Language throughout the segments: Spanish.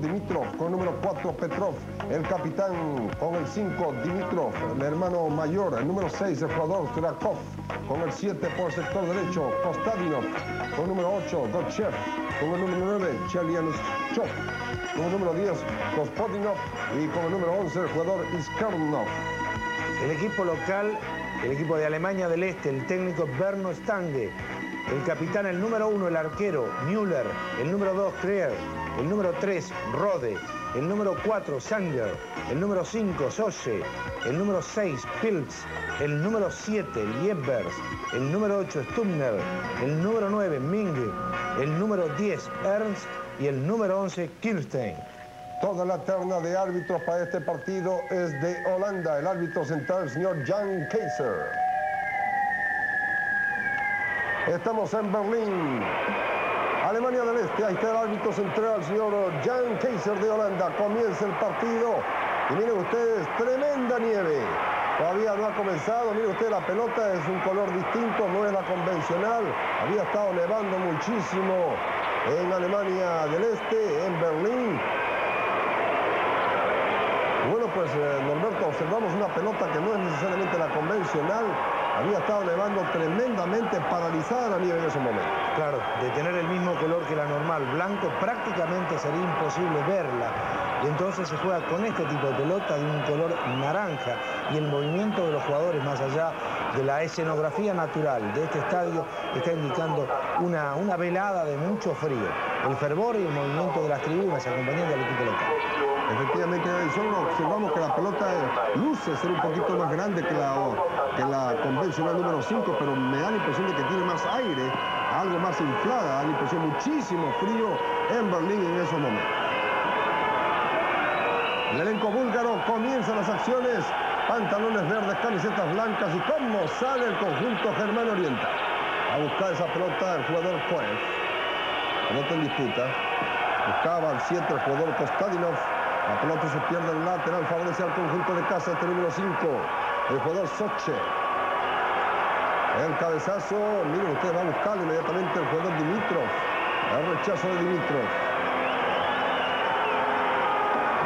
Dimitrov, con número 4 Petrov, el capitán con el 5 Dimitrov, el hermano mayor, el número 6 el jugador Turakov, con el 7 por sector derecho Kostadinov, con número 8 Gotchev, con el número 9 Chelyanischov, con el número 10 Gospodinov. Y con el número 11 el jugador Iskarnov. El equipo local, el equipo de Alemania del Este, el técnico Berno Stange, el capitán, el número 1 el arquero Müller, el número 2 Kreer, el número 3, Rode, el número 4, Sanger, el número 5, Soche, el número 6, Pilz, el número 7, Liebers, el número 8, Stumner, el número 9, Ming, el número 10, Ernst. Y el número 11, Kirstein. Toda la terna de árbitros para este partido es de Holanda. El árbitro central, el señor Jan Kaiser. Estamos en Berlín. Alemania del Este, ahí está el árbitro central, el señor Jan Kaiser de Holanda. Comienza el partido y miren ustedes, tremenda nieve. Todavía no ha comenzado, miren ustedes, la pelota es un color distinto, no es la convencional. Había estado nevando muchísimo en Alemania del Este, en Berlín. Bueno, pues eh, Norberto, observamos una pelota que no es necesariamente la convencional. Había estado nevando tremendamente paralizada la nieve en ese momento. Claro, de tener el mismo color que la normal, blanco, prácticamente sería imposible verla. Y entonces se juega con este tipo de pelota de un color naranja y el movimiento de los jugadores más allá de la escenografía natural de este estadio está indicando una, una velada de mucho frío. El fervor y el movimiento de las tribunas acompañando al equipo local. Efectivamente, solo observamos que la pelota luce ser un poquito más grande que la, que la convencional número 5, pero me da la impresión de que tiene más aire, algo más inflada, da la impresión muchísimo frío en Berlín en esos momentos. El elenco búlgaro comienza las acciones, pantalones verdes, camisetas blancas y cómo sale el conjunto Germán Oriental. A buscar esa pelota el jugador Koev. Pelota en disputa. Buscaba al 7 el jugador Kostadinov. La pelota se pierde en lateral, favorece al conjunto de casa, este número 5, el jugador Soche. El cabezazo, miren usted, va a buscar inmediatamente el jugador Dimitrov. El rechazo de Dimitrov.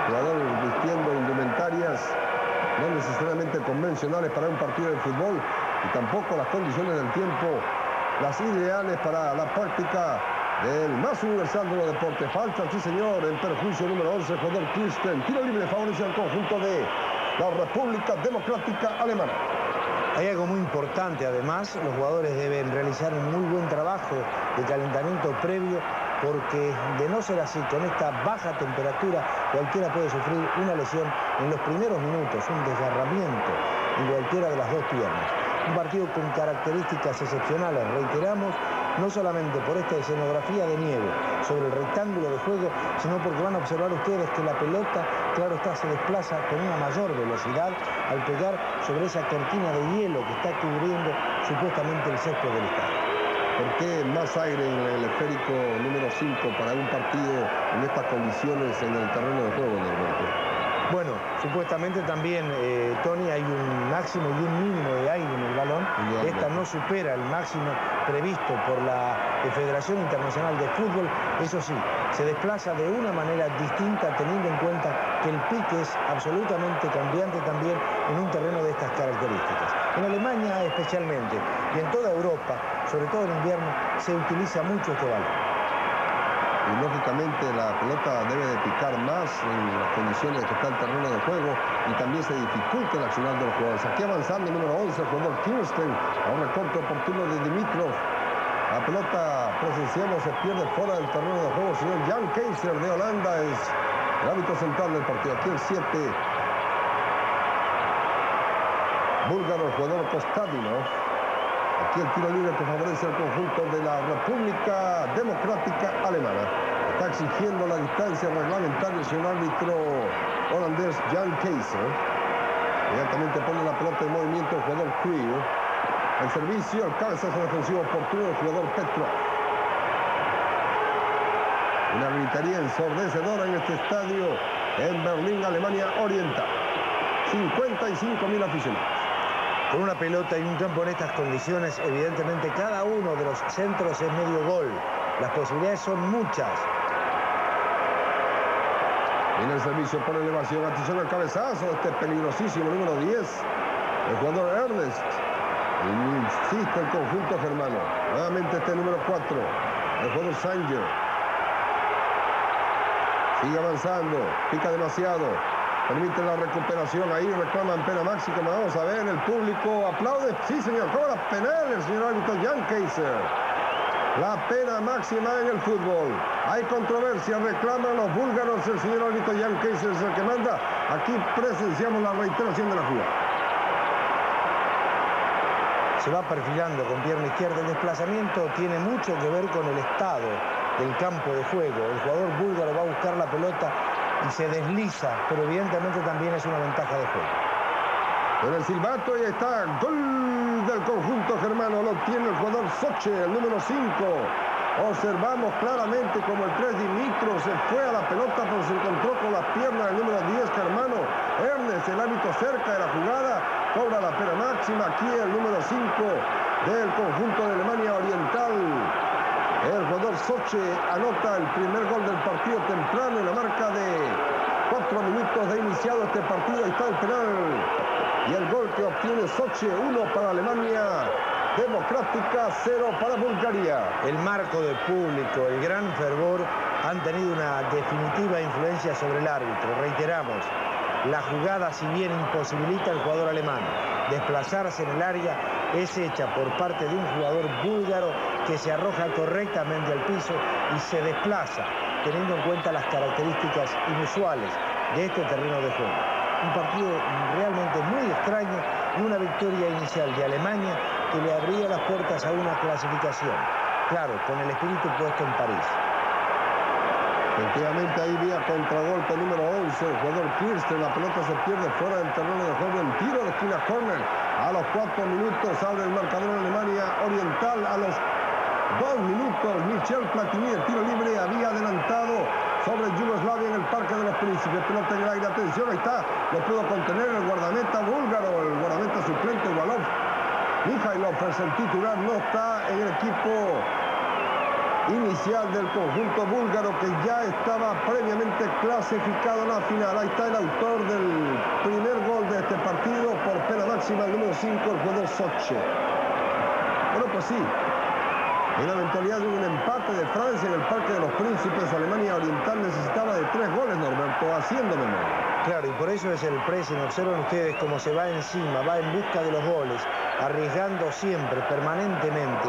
Jugador vistiendo indumentarias no necesariamente convencionales para un partido de fútbol y tampoco las condiciones del tiempo, las ideales para la práctica del más universal de los deportes. Falta, sí señor, en perjuicio número 11, el jugador Kirsten. Tiro libre favorece al conjunto de la República Democrática Alemana. Hay algo muy importante además, los jugadores deben realizar un muy buen trabajo de calentamiento previo porque de no ser así, con esta baja temperatura, cualquiera puede sufrir una lesión en los primeros minutos, un desgarramiento en cualquiera de las dos piernas. Un partido con características excepcionales, reiteramos, no solamente por esta escenografía de nieve sobre el rectángulo de juego, sino porque van a observar ustedes que la pelota, claro está, se desplaza con una mayor velocidad al pegar sobre esa cortina de hielo que está cubriendo supuestamente el césped del estadio. ¿Por qué más aire en el esférico número 5 para un partido en estas condiciones en el terreno de juego, Norberto? Bueno, supuestamente también, eh, Tony, hay un máximo y un mínimo de aire en el balón. Esta no supera el máximo previsto por la Federación Internacional de Fútbol. Eso sí, se desplaza de una manera distinta teniendo en cuenta que el pique es absolutamente cambiante también en un terreno de estas características. En Alemania especialmente y en toda Europa, sobre todo en invierno, se utiliza mucho este balón y lógicamente la pelota debe de picar más en las condiciones que está el terreno de juego y también se dificulta el accionar de los jugadores. Aquí avanzando, número 11, el jugador Kirsten, a un recorte oportuno de Dimitrov. La pelota presenciamos se pierde fuera del terreno de juego. Señor Jan Keiser de Holanda es el árbitro central del partido. Aquí el 7. Búlgaro, el jugador Kostadinov. Aquí el tiro libre que favorece al conjunto de la República Democrática Alemana. Está exigiendo la distancia reglamentaria el árbitro holandés Jan Keiser. Inmediatamente pone la pelota en movimiento el jugador Kriel. El servicio, el cabezazo defensivo oportuno del jugador Petro. Una arbitraría ensordecedora en este estadio en Berlín, Alemania Oriental. 55 mil aficionados. Con una pelota y un campo en estas condiciones, evidentemente cada uno de los centros es medio gol. Las posibilidades son muchas. Viene el servicio por elevación. Atención al cabezazo este peligrosísimo número 10. El jugador Ernest. Insiste el conjunto germano. Nuevamente este número 4. El jugador Sanger. Sigue avanzando. Pica demasiado. Permite la recuperación. Ahí reclaman pena máxima. Vamos a ver. El público aplaude. Sí, señor. Cobra penal el señor árbitro Jan Kaiser. La pena máxima en el fútbol. Hay controversia, reclaman los búlgaros, el señor árbitro Jan Kaiser es el que manda. Aquí presenciamos la reiteración de la jugada. Se va perfilando con pierna izquierda. El desplazamiento tiene mucho que ver con el estado del campo de juego. El jugador búlgaro va a buscar la pelota y se desliza, pero evidentemente también es una ventaja de juego. En el silbato y está gol del conjunto germano lo tiene el jugador Soche, el número 5. Observamos claramente como el 3 Dimitro se fue a la pelota, pero se encontró con la pierna del número 10 germano. Ernest, el árbitro cerca de la jugada, cobra la pena máxima. Aquí el número 5 del conjunto de Alemania Oriental. El jugador Soche anota el primer gol del partido temprano en la marca de 4 minutos de iniciado este partido. Ahí está el penal y el gol que obtiene Sochi, 1 para Alemania Democrática, 0 para Bulgaria. El marco del público, el gran fervor han tenido una definitiva influencia sobre el árbitro. Reiteramos, la jugada, si bien imposibilita al jugador alemán desplazarse en el área, es hecha por parte de un jugador búlgaro que se arroja correctamente al piso y se desplaza, teniendo en cuenta las características inusuales de este terreno de juego un partido realmente muy extraño y una victoria inicial de Alemania que le abría las puertas a una clasificación. Claro, con el espíritu puesto en París. Efectivamente ahí vía contragolpe número 11, el jugador Kirsten, la pelota se pierde fuera del terreno de juego en tiro de esquina corner. A los cuatro minutos abre el marcador en Alemania Oriental, a los dos minutos Michel Platini, el tiro libre, había adelantado sobre Yugoslavia en el Parque de los Príncipes. Pelota en el aire, atención, ahí está, lo pudo contener el guardameta búlgaro, el guardameta suplente Walov. Mikhailov es el titular, no está en el equipo inicial del conjunto búlgaro que ya estaba previamente clasificado a la final. Ahí está el autor del primer gol de este partido por pena máxima, el número 5, el jugador Soche. Bueno, pues sí, en la eventualidad de un empate de Francia en el Parque de los Príncipes, Alemania Oriental necesitaba de tres goles, Norberto, haciendo memoria. Claro, y por eso es el pressing. Observen ustedes cómo se va encima, va en busca de los goles, arriesgando siempre, permanentemente,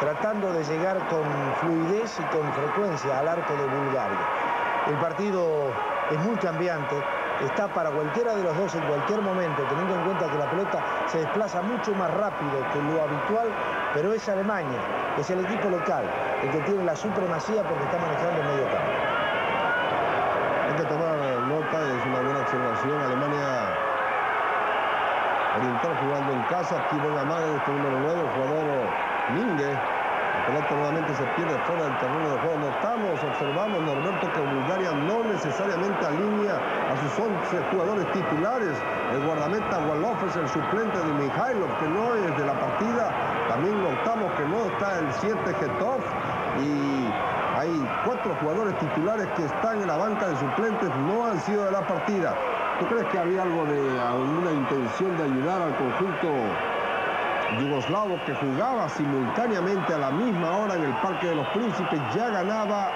tratando de llegar con fluidez y con frecuencia al arco de Bulgaria. El partido es muy cambiante, está para cualquiera de los dos en cualquier momento, teniendo en cuenta que la pelota se desplaza mucho más rápido que lo habitual, pero es Alemania, es el equipo local, el que tiene la supremacía porque está manejando el medio campo. Hay que tomar nota, es una buena observación, Alemania Oriental jugando en casa, aquí ven madre este número 9, el jugador Mingue, la pelota nuevamente se pierde fuera del terreno de juego. Notamos, observamos, Norberto, que Bulgaria no necesariamente alinea a sus 11 jugadores titulares. El guardameta Wallov es el suplente de Mikhailov, que no es de la partida. También notamos que no está el 7 Getov y hay cuatro jugadores titulares que están en la banca de suplentes, no han sido de la partida. ¿Tú crees que había algo de alguna intención de ayudar al conjunto yugoslavo que jugaba simultáneamente a la misma hora en el Parque de los Príncipes, ya ganaba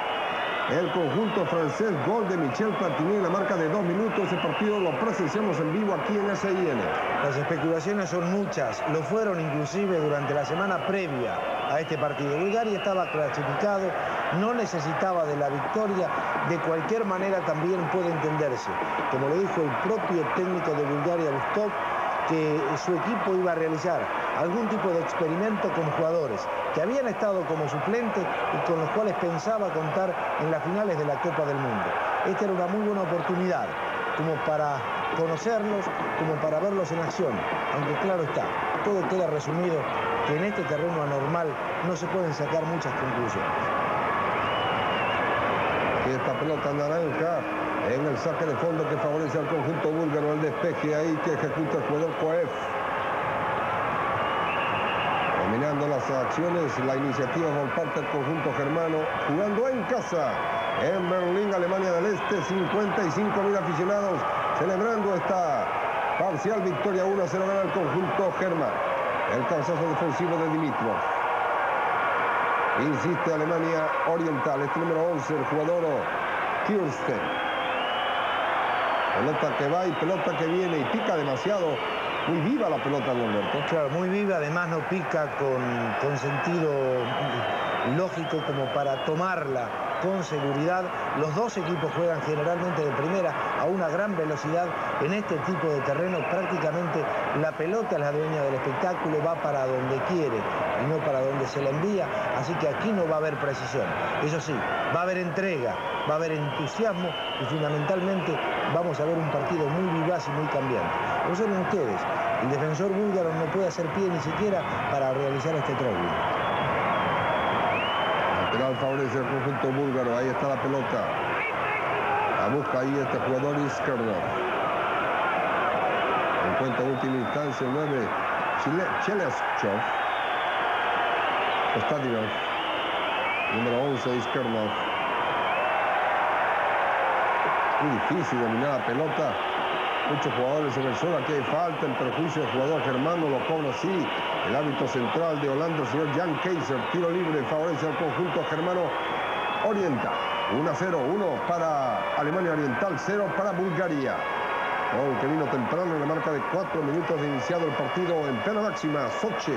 el conjunto francés, gol de Michel Platini en la marca de dos minutos. Ese partido lo presenciamos en vivo aquí en SIN. Las especulaciones son muchas, lo fueron inclusive durante la semana previa a este partido. Bulgaria estaba clasificado, no necesitaba de la victoria, de cualquier manera también puede entenderse. Como lo dijo el propio técnico de Bulgaria, Bustov, que su equipo iba a realizar algún tipo de experimento con jugadores que habían estado como suplentes y con los cuales pensaba contar en las finales de la Copa del Mundo. Esta era una muy buena oportunidad como para conocerlos, como para verlos en acción, aunque claro está, todo queda resumido que en este terreno anormal no se pueden sacar muchas conclusiones. esta pelota naranja en el saque de fondo que favorece al conjunto búlgaro, el despeje ahí que ejecuta el jugador Coef. Mirando las acciones, la iniciativa por parte del conjunto germano, jugando en casa en Berlín, Alemania del Este, 55 mil aficionados celebrando esta parcial victoria 1-0 gana el conjunto germano. El cansazo defensivo de Dimitrov. Insiste Alemania Oriental, este número 11, el jugador Kirsten. Pelota que va y pelota que viene y pica demasiado. Muy viva la pelota, Alberto. Claro, muy viva, además no pica con, con sentido lógico como para tomarla con seguridad. Los dos equipos juegan generalmente de primera a una gran velocidad. En este tipo de terreno prácticamente la pelota, la dueña del espectáculo, va para donde quiere y no para donde se la envía. Así que aquí no va a haber precisión. Eso sí, va a haber entrega, va a haber entusiasmo y fundamentalmente vamos a ver un partido muy vivaz y muy cambiante. Observen ustedes, el defensor búlgaro no puede hacer pie ni siquiera para realizar este trópico favorece el conjunto búlgaro. Ahí está la pelota. La busca ahí este jugador Iskernov. Encuentra en última instancia el 9 Cheleskov. Kostadinov. Número 11 Iskernov. Muy difícil dominar la pelota. Muchos jugadores en el suelo. Aquí hay falta en perjuicio del jugador germano. Lo cobra así. El hábito central de Holanda, el señor Jan Kaiser. Tiro libre, favorece al conjunto germano oriental. 1 a 0, 1 para Alemania Oriental, 0 para Bulgaria. Oh, que vino temprano en la marca de 4 minutos de iniciado el partido en pena máxima. Sochi.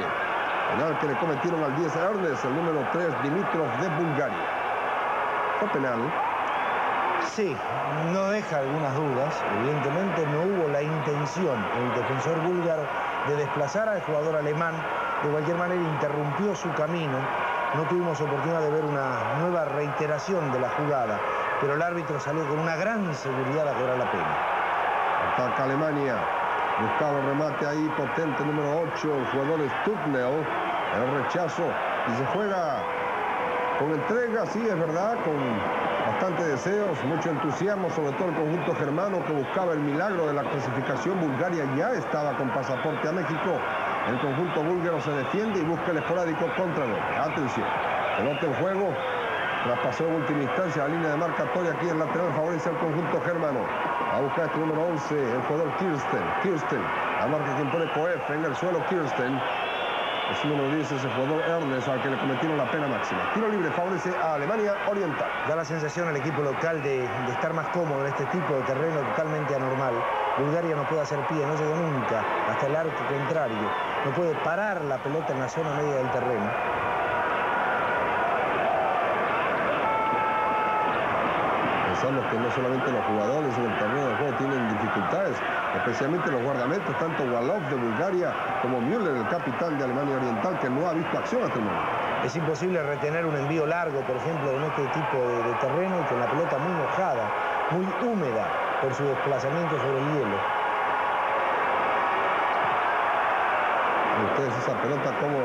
Penal que le cometieron al 10 Ernest, el número 3 Dimitrov de Bulgaria. Fue penal. Sí, no deja algunas dudas. Evidentemente no hubo la intención el defensor búlgaro de desplazar al jugador alemán. De cualquier manera interrumpió su camino. No tuvimos oportunidad de ver una nueva reiteración de la jugada, pero el árbitro salió con una gran seguridad a cobrar la pena. Ataca Alemania. Buscaba remate ahí, potente número 8, el jugador Stuttnell. El rechazo y se juega con entrega, sí, es verdad, con bastante deseos, mucho entusiasmo, sobre todo el conjunto germano que buscaba el milagro de la clasificación. Bulgaria ya estaba con pasaporte a México. El conjunto búlgaro se defiende y busca el esporádico contra el Atención, pelota en juego. Traspasó en última instancia la línea de marcatoria aquí en lateral favorece al conjunto germano. A buscar este número 11, el jugador Kirsten. Kirsten, la marca que impone Coef en el suelo Kirsten. Es número 10 ese jugador Ernest al que le cometieron la pena máxima. Tiro libre favorece a Alemania Oriental. Da la sensación al equipo local de, de, estar más cómodo en este tipo de terreno totalmente anormal. Bulgaria no puede hacer pie, no llegó nunca hasta el arco contrario. No puede parar la pelota en la zona media del terreno. Pensamos que no solamente los jugadores en el terreno de juego tienen dificultades, especialmente los guardametos, tanto Walov de Bulgaria como Müller, el capitán de Alemania Oriental, que no ha visto acción hasta el momento. Es imposible retener un envío largo, por ejemplo, en este tipo de, de terreno y con la pelota muy mojada, muy húmeda por su desplazamiento sobre el hielo. Ustedes esa pelota como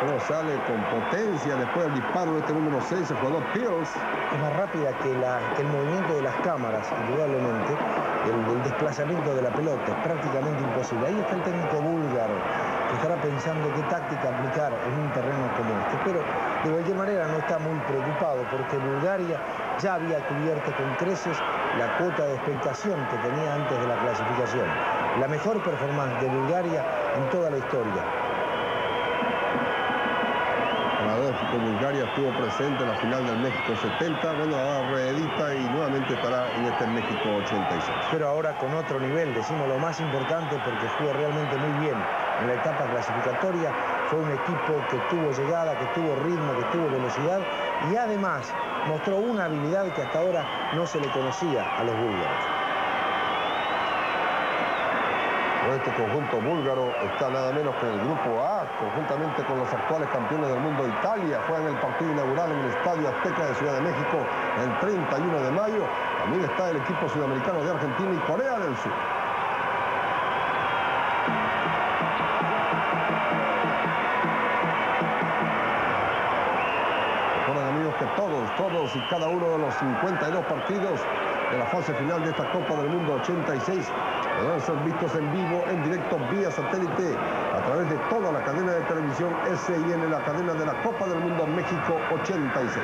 cómo sale con potencia después del disparo de este número 6, el jugador Pills. Es más rápida que, la, el movimiento de las cámaras, indudablemente. El, el, desplazamiento de la pelota es prácticamente imposible. Ahí está el técnico búlgaro que estará pensando qué táctica aplicar en un terreno como este. Pero de cualquier manera no está muy preocupado porque Bulgaria ya había cubierto con creces la cuota de expectación que tenía antes de la clasificación. La mejor performance de Bulgaria en toda la historia. México Bulgaria estuvo presente en la final del México 70, bueno, ahora reedita y nuevamente estará en este México 86. Pero ahora con otro nivel, decimos lo más importante porque jugó realmente muy bien en la etapa clasificatoria, fue un equipo que tuvo llegada, que tuvo ritmo, que tuvo velocidad y además mostró una habilidad que hasta ahora no se le conocía a los búlgaros. Este conjunto búlgaro está nada menos que el grupo A, conjuntamente con los actuales campeones del mundo Italia. Juegan el partido inaugural en el Estadio Azteca de Ciudad de México el 31 de mayo. También está el equipo sudamericano de Argentina y Corea del Sur. Recuerden amigos que todos, todos y cada uno de los 52 partidos de la fase final de esta Copa del Mundo 86 Podrán ser vistos en vivo, en directo, vía satélite, a través de toda la cadena de televisión SIN, la cadena de la Copa del Mundo México 86.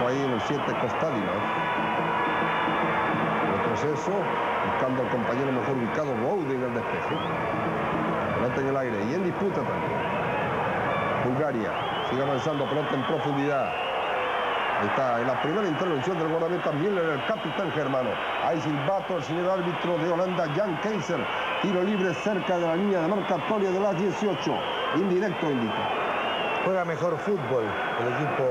Fue ahí en el 7 Costadino. Retroceso, buscando al compañero mejor ubicado, Rode en el despeje. Pelota en el aire y en disputa también. Bulgaria sigue avanzando, pelota en profundidad. Ahí está, en la primera intervención del guardameta Miller, el capitán germano. Hay silbato, el señor árbitro de Holanda, Jan Keiser. Tiro libre cerca de la línea de marcatoria de las 18. Indirecto indica. Juega mejor fútbol el equipo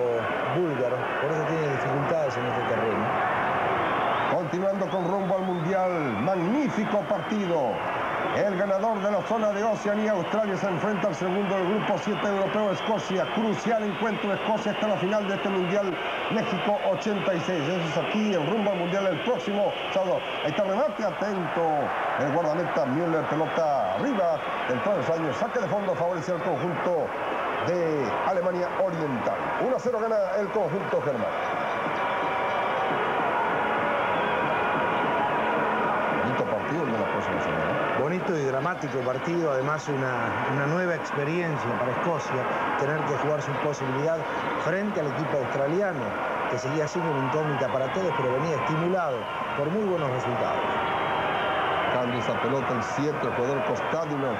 búlgaro, por eso tiene dificultades en este terreno. Continuando con rumbo al Mundial, magnífico partido. El ganador de la zona de Oceanía, Australia, se enfrenta al segundo del grupo 7 europeo, Escocia. Crucial encuentro, Escocia está en la final de este Mundial México 86. Eso es aquí, el rumbo al Mundial el próximo sábado. Ahí está remate, atento. El guardameta Müller, pelota arriba. Dentro de los años, saque de fondo, favorece al conjunto de Alemania Oriental. 1 a 0 gana el conjunto germano. Bonito partido la próxima semana. Bonito y dramático partido, además una, una nueva experiencia para Escocia, tener que jugar su posibilidad frente al equipo australiano, que seguía siendo una incógnita para todos, pero venía estimulado por muy buenos resultados. Cambia esa pelota el 7, el jugador Kostadinov.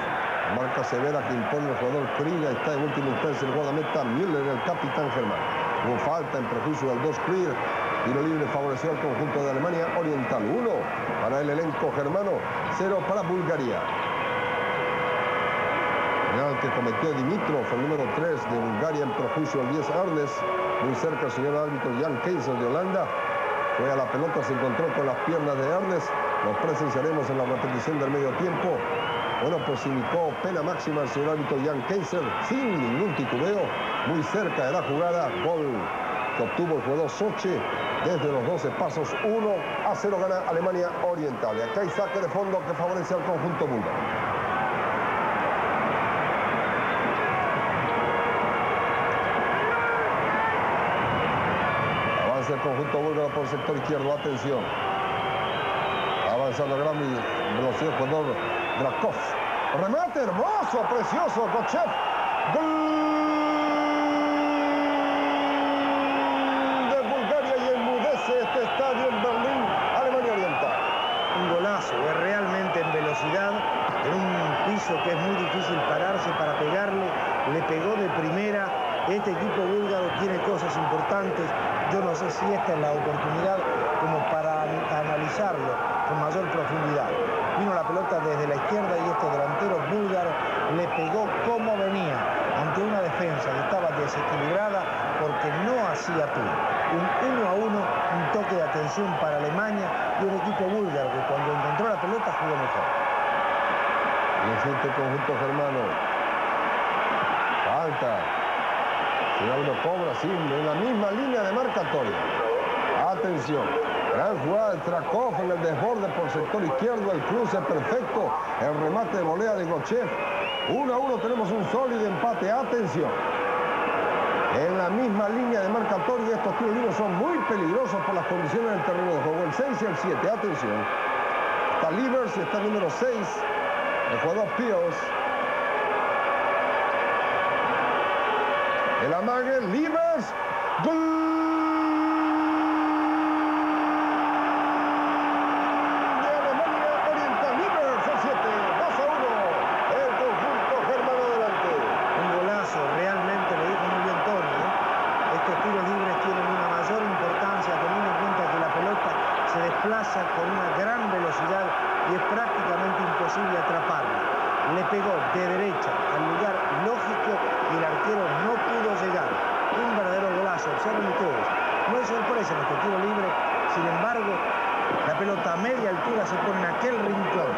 Marca severa que impone el jugador Kriga. Está en última instancia el guardameta Müller, el capitán germano. Hubo falta en prejuicio del 2 Krieg. Tiro libre favoreció al conjunto de Alemania Oriental. 1 para el elenco germano, 0 para Bulgaria. Que cometió Dimitrov, el número 3 de Bulgaria en prejuicio al 10 Arnes. Muy cerca el señor árbitro Jan Keiser de Holanda. Fue a la pelota, se encontró con las piernas de Arnes. Lo presenciaremos en la repetición del medio tiempo. Bueno, pues indicó pena máxima el señor árbitro Jan Keiser sin ningún titubeo. Muy cerca de la jugada. Gol que obtuvo el jugador Soche desde los 12 pasos. 1 a 0 gana Alemania Oriental. Y acá hay saque de fondo que favorece al conjunto búlgaro. Avanza el conjunto búlgaro por el sector izquierdo. Atención. Avanzando a gran velocidad el jugador Drakov. Remate hermoso, precioso. Kochev. De Bulgaria y enmudece este estadio en Berlín, Alemania Oriental. Un golazo, es realmente en velocidad, en un piso que es muy difícil pararse para pegarle, le pegó de primera. Este equipo búlgaro tiene cosas importantes. Yo no sé si esta es la oportunidad como para analizarlo con mayor profundidad. Vino la pelota desde la izquierda y este delantero búlgaro le pegó como venía ante una defensa que estaba desequilibrada porque no hacía tú. Un 1 a 1, un toque de atención para Alemania y un equipo búlgaro que cuando encontró la pelota jugó mejor. Es este conjunto germano. Falta. Uno cobra, sí, en la misma línea de marcatoria. Atención. Gran jugada de Trakov en el desborde por sector izquierdo, el cruce perfecto, el remate de volea de Gochev. 1 a 1 tenemos un sólido empate. Atención. En la misma línea de marcatoria, estos tiros libres son muy peligrosos por las condiciones del terreno de juego. El 6 y el 7, atención. Está Livers está el número 6, el jugador Pios. El amague, gol. de Alemania Oriental, Livers, el 7, 2 a 1. El conjunto germano adelante. Un golazo, realmente lo dijo muy bien Tony. ¿eh? Estos tiros libres tienen una mayor importancia teniendo en cuenta que la pelota se desplaza con una gran velocidad y es prácticamente imposible atraparla. Le pegó de derecha al lugar lógico y el arquero no pudo llegar. Un verdadero golazo, observen ustedes. No hay sorpresa en este tiro libre, sin embargo, la pelota a media altura se pone en aquel rincón.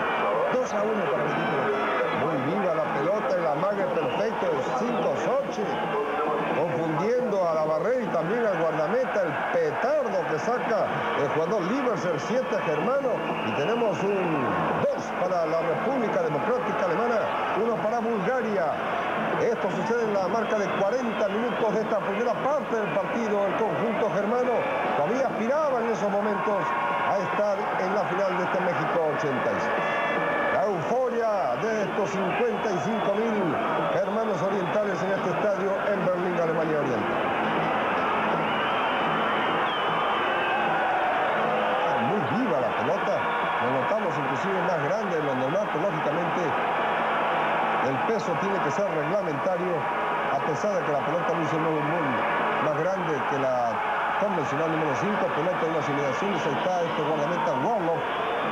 2 a 1 para el equipo local. Muy viva la pelota, el amague perfecto, el 5 Sochi, confundiendo a la barrera y también al guardameta, el petardo que saca el jugador Livers, el 7 germano, y tenemos un 2 para la República Democrática Alemana, uno para Bulgaria. Esto sucede en la marca de 40 minutos de esta primera parte del partido. El conjunto germano todavía aspiraba en esos momentos a estar en la final de este México 86. La euforia de estos 55 mil hermanos orientales en este estadio en Berlín, Alemania Oriental. Muy viva la pelota, lo notamos inclusive más grande de lo normal, pero lógicamente el peso tiene que ser reglamentario, a pesar de que la pelota luce muy, muy más grande que la convencional número 5, pelota de las inmediaciones, ahí está este guardameta Roloff,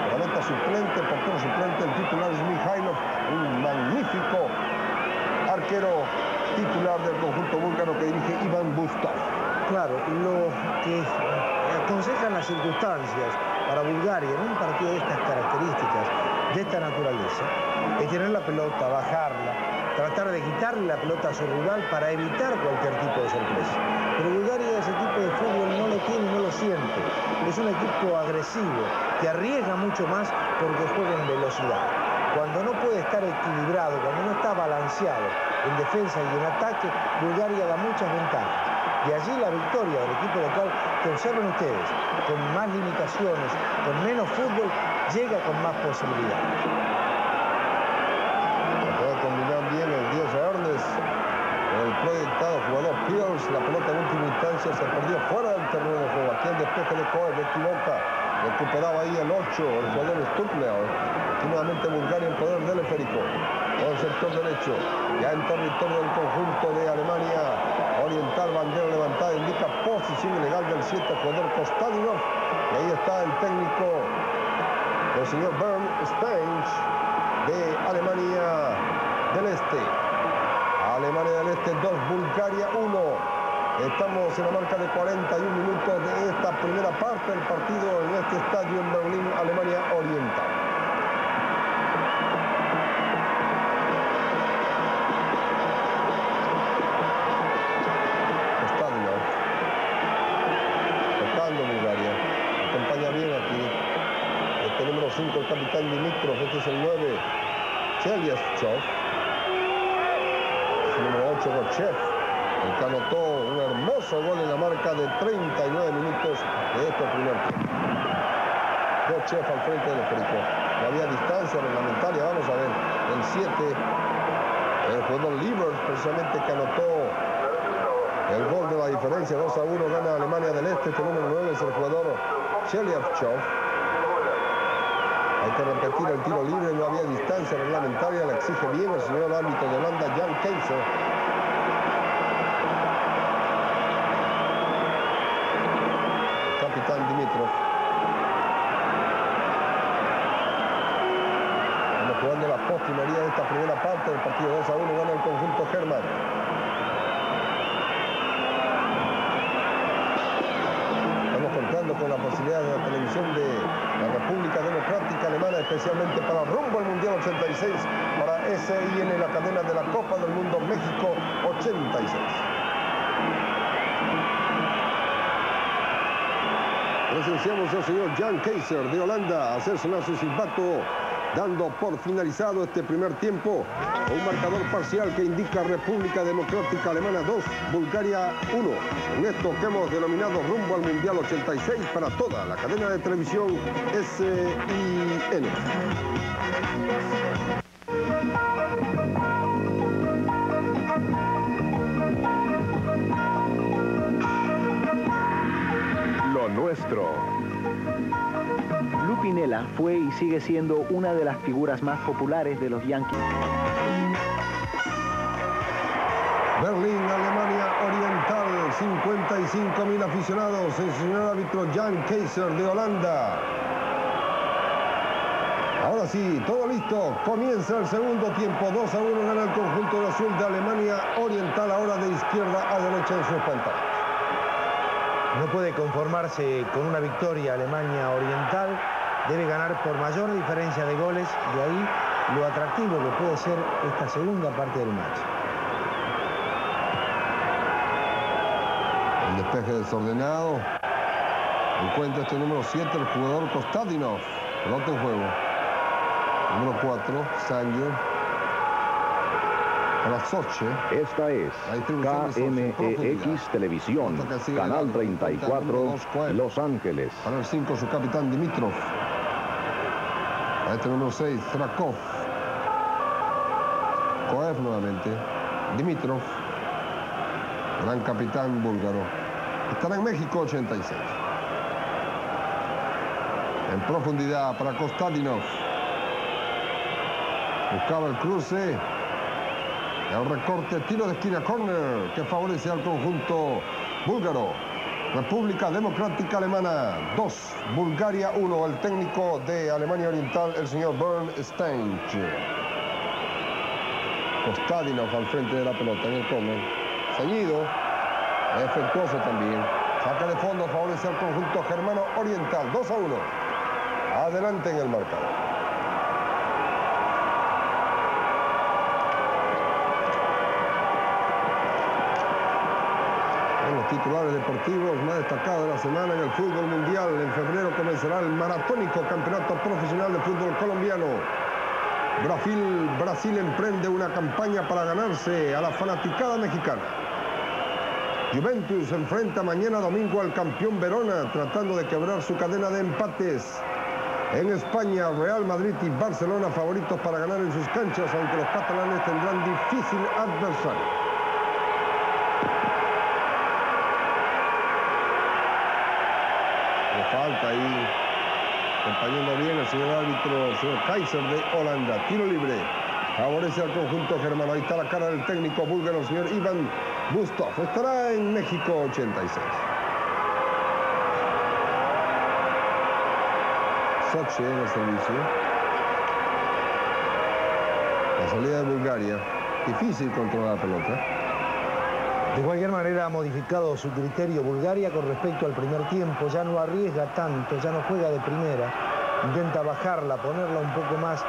guardameta suplente, portero suplente, el titular es Mijailov, un magnífico arquero titular del conjunto búlgaro que dirige Iván Bustov. Claro, lo que aconsejan las circunstancias para Bulgaria en un partido de estas características, de esta naturaleza, es tener la pelota, bajarla, tratar de quitarle la pelota a su rival para evitar cualquier tipo de sorpresa. Pero Bulgaria ese tipo de fútbol no lo tiene no lo siente. Es un equipo agresivo que arriesga mucho más porque juega en velocidad. Cuando no puede estar equilibrado, cuando no está balanceado en defensa y en ataque, Bulgaria da muchas ventajas. Y allí la victoria del equipo local, que observen ustedes, con más limitaciones, con menos fútbol, llega con más posibilidades. Puede combinar bien el 10 Ernest, el proyectado jugador Pierce, la pelota en última instancia se perdió fuera del terreno de juego. Aquí el despeje de Coe, de equivoca, recuperaba ahí el 8, el jugador Stuttler. Aquí nuevamente Bulgaria en poder del esférico. El sector derecho, ya en territorio del conjunto de Alemania Oriental, bandera levantada, indica posición ilegal del 7, jugador Kostadinov. Y ahí está el técnico, el señor Bernd Stench, de Alemania del Este. Alemania del Este 2, Bulgaria 1. Estamos en la marca de 41 minutos de esta primera parte del partido en este estadio en Berlín, Alemania Oriental. Stadionov. Tocando Bulgaria. Acompaña bien aquí. Este número 5, el capitán Dimitrov. Este es el 9, Chelyashchov. Este número 8, Gochev. El que anotó un hermoso gol en la marca de 39 minutos de este primer tiempo. Gochev al frente del esférico. No había distancia reglamentaria. Vamos a ver. El 7, el jugador Lieber, precisamente que anotó el gol de la diferencia, 2 a 1 gana Alemania del Este, este número 9 es el jugador Chelyavchov. Hay que repetir el tiro libre, no había distancia reglamentaria, la exige bien el señor árbitro de Holanda, Jan Keiser. De esta primera parte del partido 2 a 1, gana el conjunto Germán. Estamos contando con la posibilidad de la televisión de la República Democrática Alemana, especialmente para rumbo al Mundial 86, para SIN, la cadena de la Copa del Mundo México 86. Presenciamos al señor Jan Keiser de Holanda hacer sonar su silbato, dando por finalizado este primer tiempo un marcador parcial que indica República Democrática Alemana 2, Bulgaria 1. En esto que hemos denominado rumbo al Mundial 86 para toda la cadena de televisión SIN. Lo nuestro. Lupinella fue y sigue siendo una de las figuras más populares de los Yankees. Berlín, Alemania Oriental, 55 mil aficionados. El señor árbitro Jan Keiser de Holanda. Ahora sí, todo listo. Comienza el segundo tiempo. 2 a 1 gana el conjunto de azul de Alemania Oriental. Ahora de izquierda a derecha en sus pantallas. No puede conformarse con una victoria Alemania Oriental, ganar por mayor diferencia de goles, de ahí lo atractivo que puede ser esta segunda parte del match. El despeje desordenado. Encuentra este número 7, el jugador Kostadinov. Pelota en juego. Número 4, Sancho. Para Soche. Esta es KMEX. Televisión, Canal adelante, 34, número dos, Coel. Los Ángeles. Para el 5, su capitán Dimitrov. A este número 6, Trakov. Koev nuevamente. Dimitrov. Gran capitán búlgaro. Estará en México 86. En profundidad para Kostadinov. Buscaba el cruce. El recorte, tiro de esquina, corner, que favorece al conjunto búlgaro. República Democrática Alemana 2, Bulgaria 1. El técnico de Alemania Oriental, el señor Bernd Stench. Kostadinov al frente de la pelota en el corner. Seguido, efectuoso también. Saca de fondo, favorece al conjunto germano oriental. 2 a 1. Adelante en el marcador. Titulares deportivos más destacados de la semana en el fútbol mundial. En febrero comenzará el maratónico campeonato profesional de fútbol colombiano. Brasil, Brasil emprende una campaña para ganarse a la fanaticada mexicana. Juventus enfrenta mañana domingo al campeón Verona tratando de quebrar su cadena de empates. En España, Real Madrid y Barcelona favoritos para ganar en sus canchas, aunque los catalanes tendrán difícil adversario. Le falta ahí, acompañando bien el señor árbitro, el señor Kaiser de Holanda. Tiro libre, favorece al conjunto germano. Ahí está la cara del técnico búlgaro, el señor Iván Bustov. Estará en México 86. Sochi en el servicio. La salida de Bulgaria. Difícil controlar la pelota. De cualquier manera ha modificado su criterio Bulgaria con respecto al primer tiempo, ya no arriesga tanto, ya no juega de primera, intenta bajarla, ponerla un poco más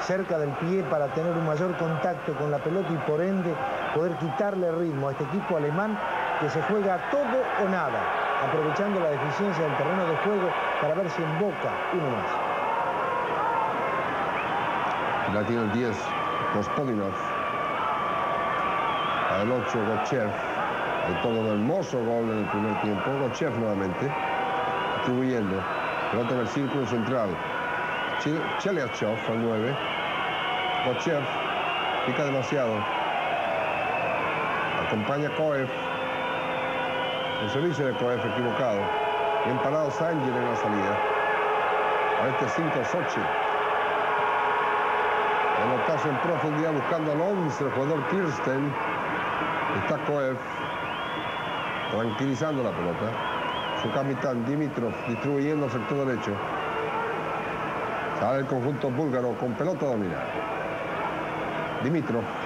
cerca del pie para tener un mayor contacto con la pelota y por ende poder quitarle ritmo a este equipo alemán que se juega todo o nada, aprovechando la deficiencia del terreno de juego para ver si emboca uno más. La tiene el 10, Gospodinov. Al 8, Gochev. Todo un hermoso gol en el primer tiempo. Gochev nuevamente. Distribuyendo. Pelota en el círculo central. Chelyachov al 9. Gochev. Pica demasiado. Acompaña Koev. El servicio de Koev equivocado. Bien parado Sanger en la salida. A este 5 Sochi. Pelotazo en profundidad buscando al 11, el jugador Kirsten. Está Koev tranquilizando la pelota. Su capitán Dimitrov distribuyendo el sector derecho. Sale el conjunto búlgaro con pelota dominada. Dimitrov.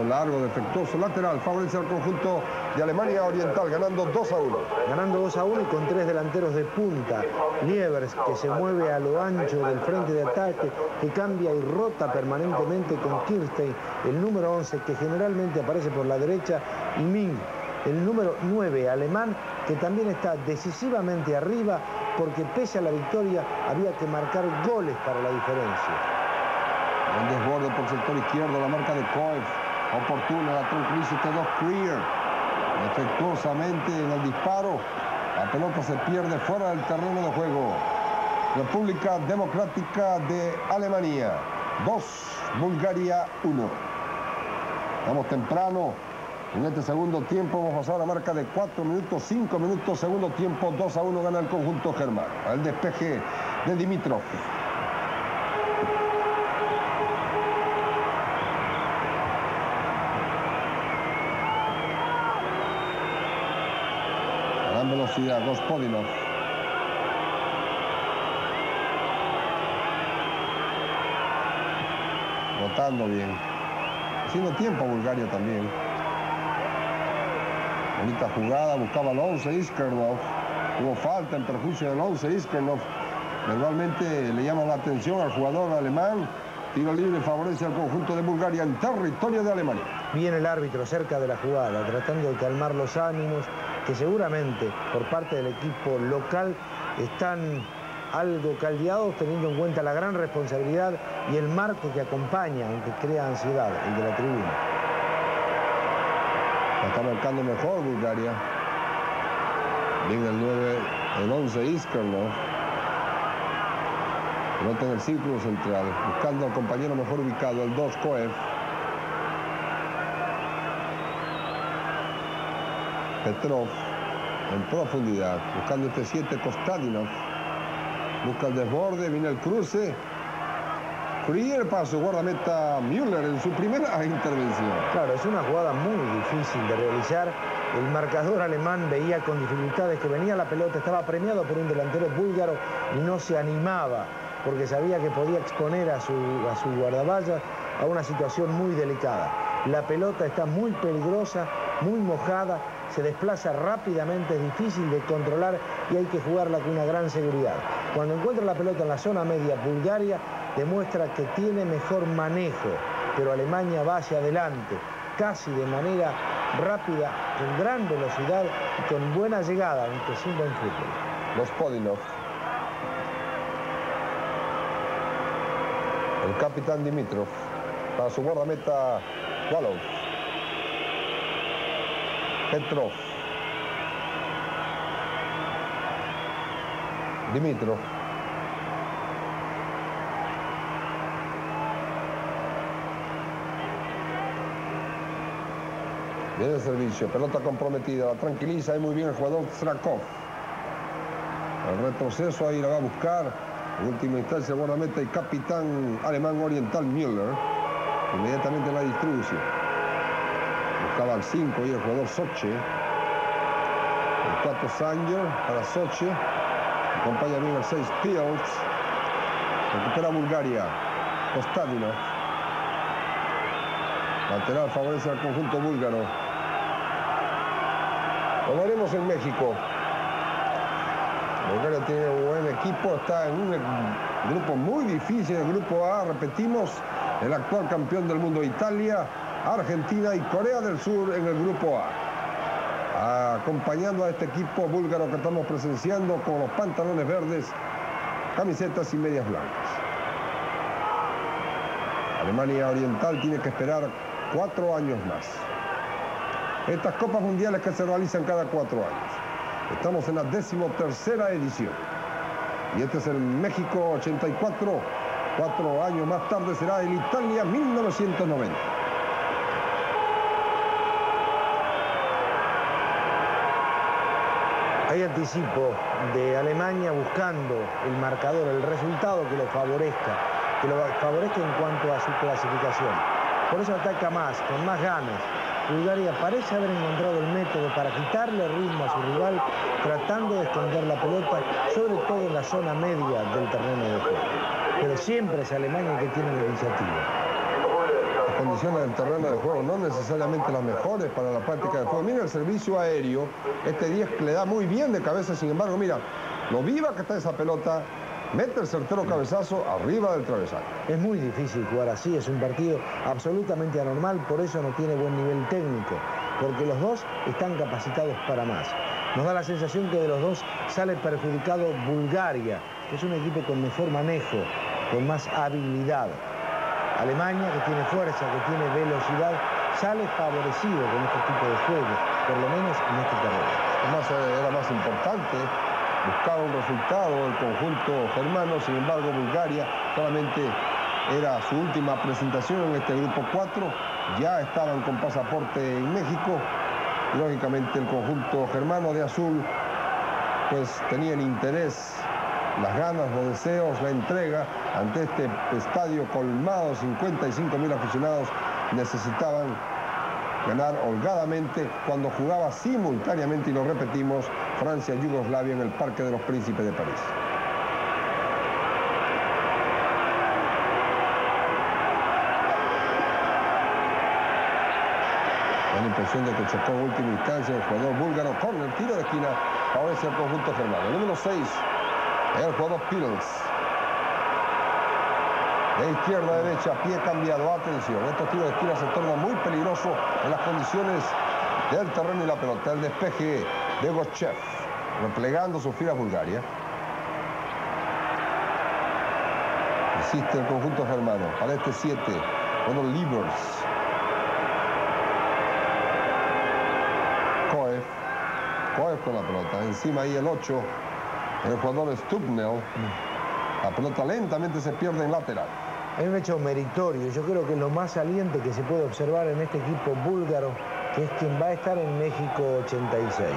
Largo, defectuoso, lateral. Favorece al conjunto de Alemania Oriental, ganando 2 a 1. Ganando 2 a 1 y con tres delanteros de punta. Lievers, que se mueve a lo ancho del frente de ataque, que cambia y rota permanentemente con Kirstein, el número 11, que generalmente aparece por la derecha, y Ming, el número 9 alemán, que también está decisivamente arriba, porque pese a la victoria había que marcar goles para la diferencia. Un desborde por sector izquierdo, la marca de Koev. Oportuna, la tranquiliza este dos clear. Efectuosamente en el disparo. La pelota se pierde fuera del terreno de juego. República Democrática de Alemania. 2, Bulgaria 1. Estamos temprano. En este segundo tiempo pasar a la marca de 4 minutos, 5 minutos, segundo tiempo, 2 a 1 gana el conjunto germano. El despeje de Dimitrov. A gran Gospodinov. Rotando bien. Haciendo tiempo Bulgaria también. Bonita jugada, buscaba al 11 Iskernov. Hubo falta en perjuicio del 11 Iskernov. Verbalmente le llama la atención al jugador alemán. Tiro libre favorece al conjunto de Bulgaria en territorio de Alemania. Viene el árbitro cerca de la jugada, tratando de calmar los ánimos, que seguramente por parte del equipo local están algo caldeados teniendo en cuenta la gran responsabilidad y el marco que acompaña, aunque crea ansiedad, el de la tribuna. Está marcando mejor Bulgaria. Bien el 9, el 11 Iskarnov. Pelota en el círculo central, buscando al compañero mejor ubicado, el 2 Koev. Petrov en profundidad, buscando este 7 Kostadinov. Busca el desborde, viene el cruce. Primer paso, guardameta Müller en su primera intervención. Claro, es una jugada muy difícil de realizar. El marcador alemán veía con dificultades que venía la pelota, estaba premiado por un delantero búlgaro y no se animaba porque sabía que podía exponer a su, a su guardaballa a una situación muy delicada. La pelota está muy peligrosa, muy mojada, se desplaza rápidamente, es difícil de controlar y hay que jugarla con una gran seguridad. Cuando encuentra la pelota en la zona media, Bulgaria demuestra que tiene mejor manejo, pero Alemania va hacia adelante, casi de manera rápida, con gran velocidad y con buena llegada, aunque sin buen fútbol. Los Podinov. El capitán Dimitrov. Para su guardameta Walov. Petrov. Dimitrov. Viene el servicio, pelota comprometida, la tranquiliza y muy bien el jugador Strakov. El retroceso ahí la va a buscar. En última instancia, guardameta y capitán alemán oriental Müller. Inmediatamente en la distribución. Al 5 y el jugador Soche. El 4 Sanger para Soche. Acompaña bien el 6 Fields. Recupera Bulgaria. Kostadinov. Lateral favorece al conjunto búlgaro. Lo veremos en México. Bulgaria tiene un buen equipo, está en un grupo muy difícil, el grupo A, repetimos, el actual campeón del mundo Italia, Argentina y Corea del Sur en el grupo A. Acompañando a este equipo búlgaro que estamos presenciando con los pantalones verdes, camisetas y medias blancas. Alemania Oriental tiene que esperar cuatro años más. Estas copas mundiales que se realizan cada cuatro años. Estamos en la decimotercera edición. Y este es el México 84. Cuatro años más tarde será el Italia 1990. Hay anticipo de Alemania buscando el marcador, el resultado que lo favorezca, que lo favorezca en cuanto a su clasificación. Por eso ataca más, con más ganas. Bulgaria parece haber encontrado el método para quitarle ritmo a su rival, tratando de esconder la pelota, sobre todo en la zona media del terreno de juego. Pero siempre es Alemania que tiene la iniciativa condiciones del terreno de juego, no necesariamente las mejores para la práctica de juego. Mira el servicio aéreo, este 10 que le da muy bien de cabeza, sin embargo, mira, lo viva que está esa pelota, mete el certero cabezazo arriba del travesaño. Es muy difícil jugar así, es un partido absolutamente anormal, por eso no tiene buen nivel técnico, porque los dos están capacitados para más. Nos da la sensación que de los dos sale perjudicado Bulgaria, que es un equipo con mejor manejo, con más habilidad. Alemania, que tiene fuerza, que tiene velocidad, sale favorecido con este tipo de juego, por lo menos en este terreno. Además era más importante, buscaba un resultado el conjunto germano, sin embargo Bulgaria solamente era su última presentación en este grupo 4, ya estaban con pasaporte en México, lógicamente el conjunto germano de azul pues tenía el interés las ganas, los deseos, la entrega ante este estadio colmado, 55 mil aficionados necesitaban ganar holgadamente cuando jugaba simultáneamente, y lo repetimos, Francia-Yugoslavia en el Parque de los Príncipes de París. La impresión de que chocó en última instancia el jugador búlgaro con el tiro de esquina favorece al conjunto germano. El número 6, el jugador Pilos. De izquierda a derecha, pie cambiado. Atención, estos tiros de esquina se tornan muy peligrosos en las condiciones del terreno y la pelota. El despeje de Gochev, replegando su fila Bulgaria. Insiste el conjunto germano. Para este 7, bueno, Livers. Coef. Coef con la pelota. Encima ahí el 8. El jugador Stubnell. La pelota lentamente se pierde en lateral. Hay un hecho meritorio. Yo creo que lo más saliente que se puede observar en este equipo búlgaro, que es quien va a estar en México 86.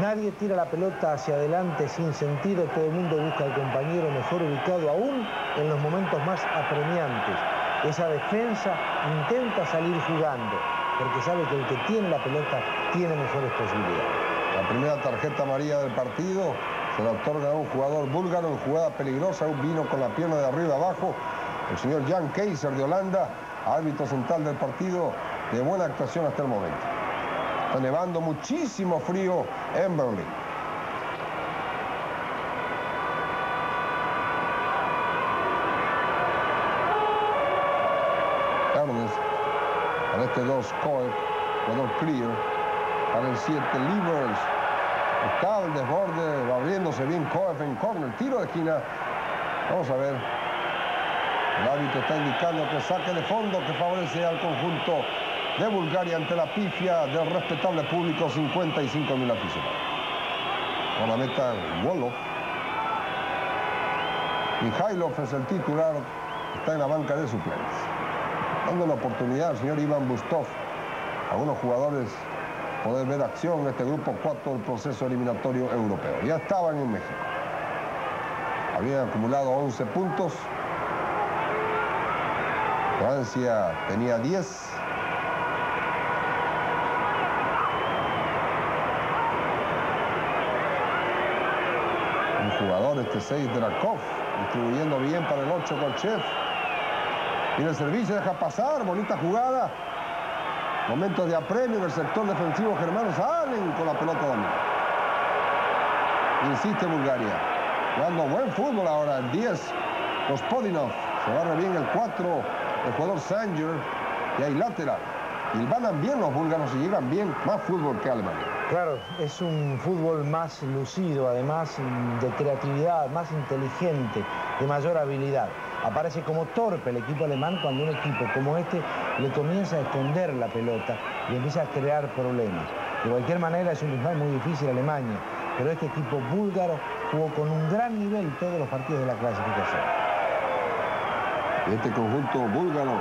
Nadie tira la pelota hacia adelante sin sentido, todo el mundo busca al compañero mejor ubicado, aún en los momentos más apremiantes. Esa defensa intenta salir jugando, porque sabe que el que tiene la pelota tiene mejores posibilidades. La primera tarjeta amarilla del partido se la otorga a un jugador búlgaro en jugada peligrosa, un vino con la pierna de arriba abajo, el señor Jan Keiser de Holanda, árbitro central del partido, de buena actuación hasta el momento. Está nevando muchísimo frío en Berlín. Ernest, para este 2, Coe, jugador clear, para el 7, Livers, está el desborde, abriéndose bien Coef en corner, tiro de esquina. Vamos a ver. El árbitro está indicando que saque de fondo que favorece al conjunto de Bulgaria ante la pifia del respetable público 55 mil aficionados. Con la meta Wolof. Mijailov es el titular, está en la banca de suplentes. Dando la oportunidad al señor Iván Bustov, a algunos jugadores poder ver acción en este grupo 4 del proceso eliminatorio europeo. Ya estaban en México. Habían acumulado 11 puntos. Francia tenía 10. Un jugador, este 6 Drakov, distribuyendo bien para el 8 Kolchev. Tiene el servicio, deja pasar, bonita jugada. Momentos de apremio del sector defensivo germano. Salen con la pelota dominada. Insiste Bulgaria. Jugando buen fútbol ahora. El 10, Gospodinov. Se barre bien el 4, el jugador Sanger. Y hay lateral. Y van bien los búlgaros y llegan bien. Más fútbol que Alemania. Claro, es un fútbol más lucido, además de creatividad, más inteligente, de mayor habilidad. Aparece como torpe el equipo alemán cuando un equipo como este le comienza a esconder la pelota y empieza a crear problemas. De cualquier manera es un rival muy difícil Alemania, pero este equipo búlgaro jugó con un gran nivel todos los partidos de la clasificación. Este conjunto búlgaro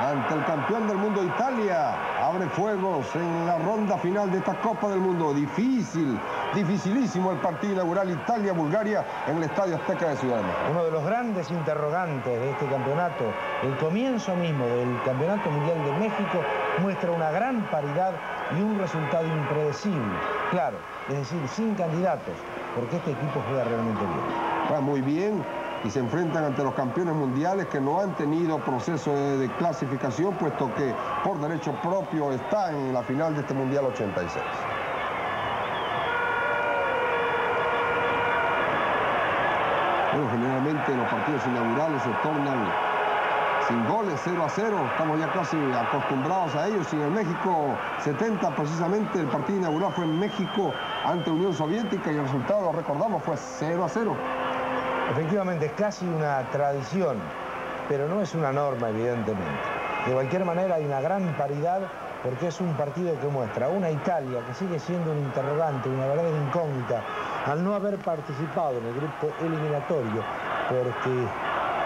ante el campeón del mundo Italia. Abre fuegos en la ronda final de esta Copa del Mundo. Difícil, dificilísimo el partido inaugural Italia-Bulgaria en el Estadio Azteca de Ciudad de México. Uno de los grandes interrogantes de este campeonato, el comienzo mismo del Campeonato Mundial de México, muestra una gran paridad y un resultado impredecible. Claro, es decir, sin candidatos, porque este equipo juega realmente bien. Va muy bien, y se enfrentan ante los campeones mundiales que no han tenido proceso de, de, clasificación, puesto que por derecho propio está en la final de este Mundial 86. Bueno, los partidos inaugurales se tornan sin goles, 0 a 0. Estamos ya casi acostumbrados a ellos. Y en México 70 precisamente el partido inaugural fue en México ante Unión Soviética y el resultado, lo recordamos, fue 0 a 0. Efectivamente, es casi una tradición, pero no es una norma, evidentemente. De cualquier manera, hay una gran paridad porque es un partido que muestra una Italia que sigue siendo un interrogante, una verdadera incógnita, al no haber participado en el grupo eliminatorio, porque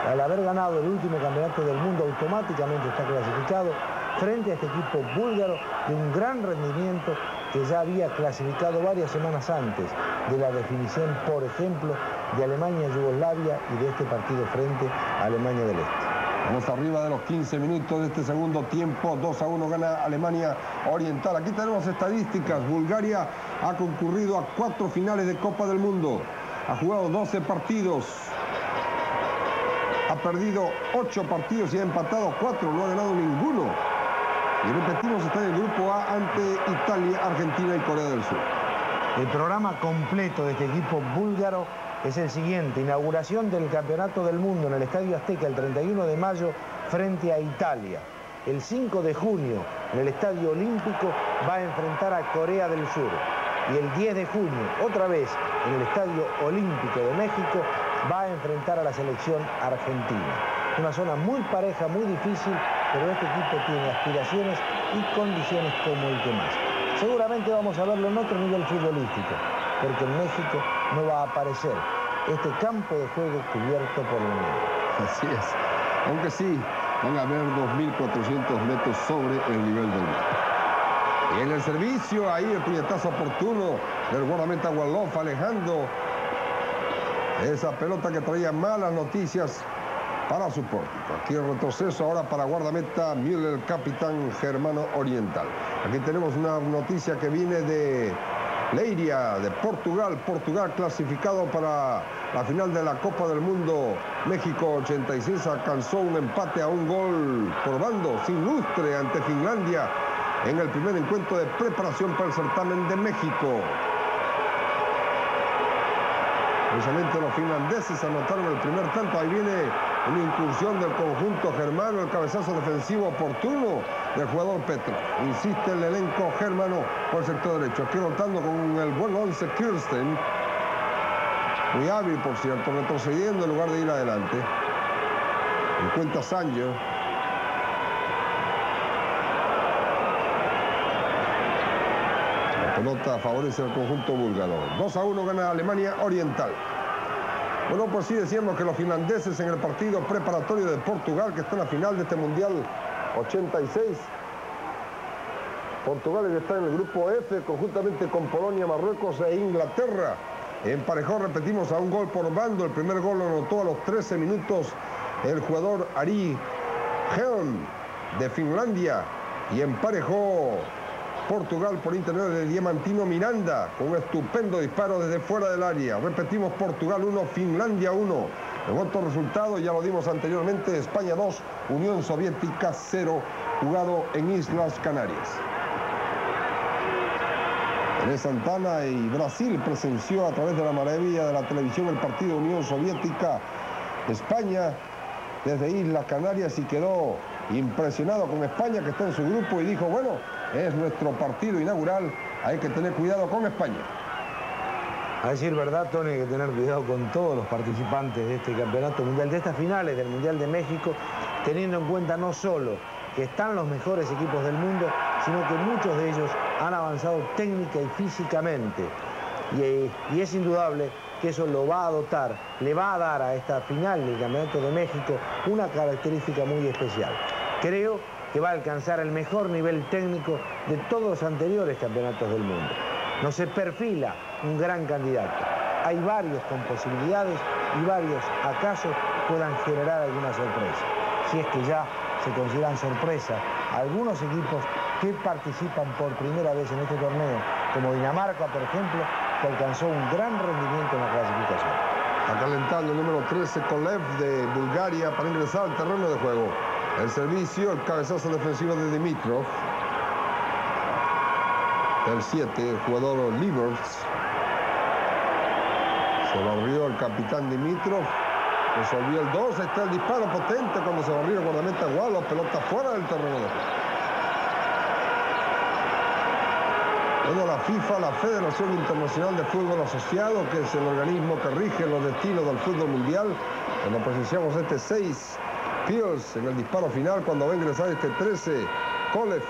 al haber ganado el último campeonato del mundo automáticamente está clasificado frente a este equipo búlgaro de un gran rendimiento que ya había clasificado varias semanas antes de la definición, por ejemplo, de Alemania-Yugoslavia y de este partido frente a Alemania del Este. Vamos arriba de los 15 minutos de este segundo tiempo. 2 a 1 gana Alemania Oriental. Aquí tenemos estadísticas. Bulgaria ha concurrido a cuatro finales de Copa del Mundo. Ha jugado 12 partidos. Perdido 8 partidos y ha empatado 4. No ha ganado ninguno. Y repetimos, está en el grupo A ante Italia, Argentina y Corea del Sur. El programa completo de este equipo búlgaro es el siguiente. Inauguración del Campeonato del Mundo en el Estadio Azteca el 31 de mayo frente a Italia. El 5 de junio en el Estadio Olímpico va a enfrentar a Corea del Sur. Y el 10 de junio, otra vez, en el Estadio Olímpico de México, va a enfrentar a la selección argentina. Una zona muy pareja, muy difícil, pero este equipo tiene aspiraciones y condiciones como el que más. Seguramente vamos a verlo en otro nivel futbolístico, porque en México no va a aparecer este campo de juego cubierto por la nieve. Así es. Aunque sí, van a haber 2.400 metros sobre el nivel del mar. Y en el servicio, ahí el puñetazo oportuno del guardameta Waldorf alejando esa pelota que traía malas noticias para su pórtico. Aquí el retroceso ahora para guardameta Müller, capitán germano oriental. Aquí tenemos una noticia que viene de Leiria, de Portugal. Portugal clasificado para la final de la Copa del Mundo. México 86 alcanzó un empate a un gol por bando, sin lustre ante Finlandia en el primer encuentro de preparación para el certamen de México. Precisamente los finlandeses anotaron el primer tanto. Ahí viene una incursión del conjunto germano, el cabezazo defensivo oportuno del jugador Petro. Insiste el elenco germano por el sector derecho. Aquí rotando con el buen once Kirsten. Muy hábil, por cierto, retrocediendo en lugar de ir adelante. Encuentra Sanger. La pelota favorece al conjunto búlgaro. 2 a 1 gana Alemania Oriental. Bueno, pues sí decíamos que los finlandeses en el partido preparatorio de Portugal, que está en la final de este Mundial 86. Portugal está en el grupo F, conjuntamente con Polonia, Marruecos e Inglaterra. Emparejó, repetimos, a un gol por bando. El primer gol lo anotó a los 13 minutos el jugador Ari Helm de Finlandia. Y emparejó Portugal por interior de Diamantino Miranda con un estupendo disparo desde fuera del área. Repetimos, Portugal 1, Finlandia 1. En otro resultado, ya lo dimos anteriormente, España 2, Unión Soviética 0, jugado en Islas Canarias. René Santana y Brasil presenció a través de la maravilla de la televisión el partido Unión Soviética España desde Islas Canarias y quedó impresionado con España que está en su grupo y dijo, bueno, es nuestro partido inaugural, hay que tener cuidado con España. A decir verdad, Tony, hay que tener cuidado con todos los participantes de este campeonato mundial, de estas finales del Mundial de México, teniendo en cuenta no solo que están los mejores equipos del mundo, sino que muchos de ellos han avanzado técnica y físicamente. Y, y es indudable que eso lo va a dotar, le va a dar a esta final del Campeonato de México una característica muy especial. Creo que va a alcanzar el mejor nivel técnico de todos los anteriores campeonatos del mundo. No se perfila un gran candidato. Hay varios con posibilidades y varios acaso puedan generar alguna sorpresa. Si es que ya se consideran sorpresa algunos equipos que participan por primera vez en este torneo, como Dinamarca, por ejemplo, que alcanzó un gran rendimiento en la clasificación. Está calentando el número 13, Kolev de Bulgaria, para ingresar al terreno de juego. El servicio, el cabezazo defensivo de Dimitrov. El 7, el jugador Livers. Se barrió el capitán Dimitrov. Resolvió el 2. Está el disparo potente cuando se barrió el guardameta Gualo. Pelota fuera del terreno de juego. Bueno, la FIFA, la Federación Internacional de Fútbol Asociado, que es el organismo que rige los destinos del fútbol mundial, cuando presenciamos este 6 Pierce en el disparo final cuando va a ingresar este 13, Kolev.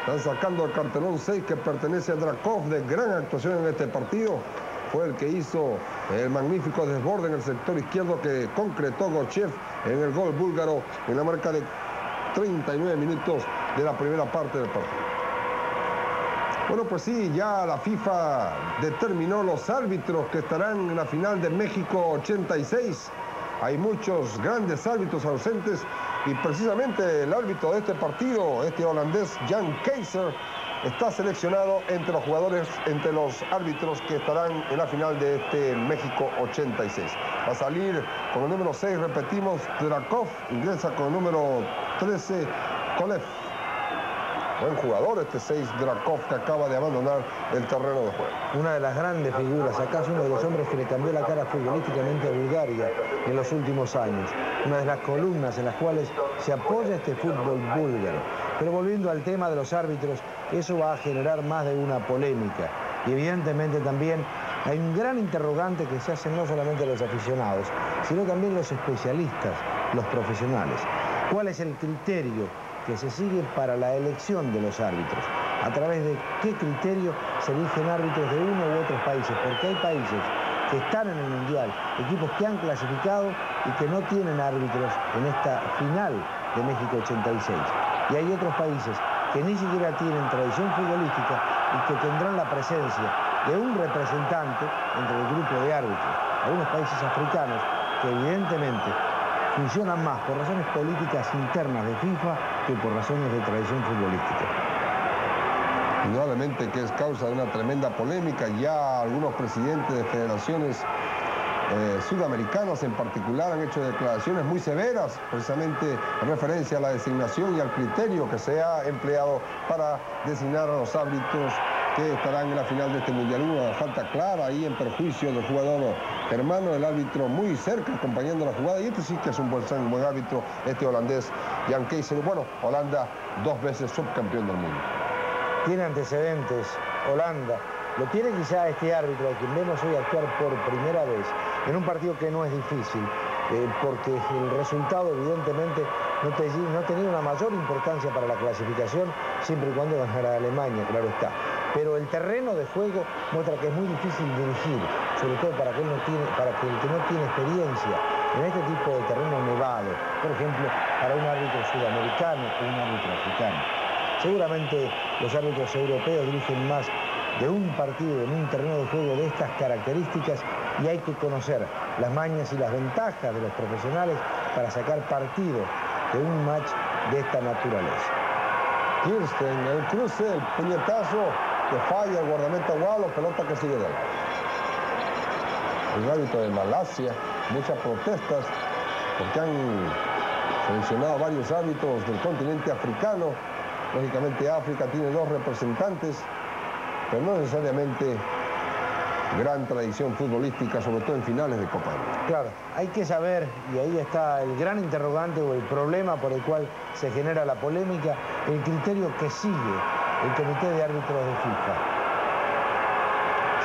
Están sacando el cartelón 6 que pertenece a Drakov de gran actuación en este partido. Fue el que hizo el magnífico desborde en el sector izquierdo que concretó Gochev en el gol búlgaro en la marca de 39 minutos de la primera parte del partido. Bueno, pues sí, ya la FIFA determinó los árbitros que estarán en la final de México 86. Hay muchos grandes árbitros ausentes y precisamente el árbitro de este partido, este holandés Jan Keiser, está seleccionado entre los jugadores, entre los árbitros que estarán en la final de este México 86. Va a salir con el número 6, repetimos, Drakov, ingresa con el número 13, Kolev. Buen jugador este 6 Drakov que acaba de abandonar el terreno de juego. Una de las grandes figuras, es uno de los hombres que le cambió la cara futbolísticamente a Bulgaria en los últimos años. Una de las columnas en las cuales se apoya este fútbol búlgaro. Pero volviendo al tema de los árbitros, eso va a generar más de una polémica. Y evidentemente también Hay un gran interrogante que se hace no solamente los aficionados, sino también los especialistas, los profesionales. ¿Cuál es el criterio que se sigue para la elección de los árbitros? ¿A través de qué criterio se eligen árbitros de uno u otros países? Porque hay países que están en el Mundial, equipos que han clasificado y que no tienen árbitros en esta final de México 86. Y hay otros países que ni siquiera tienen tradición futbolística y que tendrán la presencia de un representante entre el grupo de árbitros. Algunos países africanos que evidentemente funcionan más por razones políticas internas de FIFA que por razones de tradición futbolística. Indudablemente que es causa de una tremenda polémica. Ya algunos presidentes de federaciones eh, sudamericanos en particular han hecho declaraciones muy severas, precisamente en referencia a la designación y al criterio que se ha empleado para designar a los árbitros que estarán en la final de este Mundial. Una falta clara ahí en perjuicio del jugador hermano, el árbitro muy cerca acompañando la jugada. Y este sí que es un buen, árbitro, este holandés, Jan. Bueno, Holanda dos veces subcampeón del mundo. Tiene antecedentes, Holanda. Lo tiene quizá este árbitro, a quien vemos hoy actuar por primera vez, en un partido que no es difícil, eh, porque el resultado evidentemente no, no tenía una mayor importancia para la clasificación, siempre y cuando ganara Alemania, claro está pero el terreno de juego muestra que es muy difícil dirigir, sobre todo para, no tiene, para el que no tiene experiencia en este tipo de terreno nevado, por ejemplo, para un árbitro sudamericano o un árbitro africano. Seguramente los árbitros europeos dirigen más de un partido en un terreno de juego de estas características y hay que conocer las mañas y las ventajas de los profesionales para sacar partido de un match de esta naturaleza. Kirsten, el cruce, el puñetazo, que falla el guardameta Gualo, pelota que sigue de lado. El hábito de Malasia, muchas protestas, porque han seleccionado varios hábitos del continente africano. Lógicamente África tiene dos representantes, pero no necesariamente gran tradición futbolística, sobre todo en finales de Copa. Claro, hay que saber, y ahí está el gran interrogante o el problema por el cual se genera la polémica, el criterio que sigue el Comité de Árbitros de FIFA.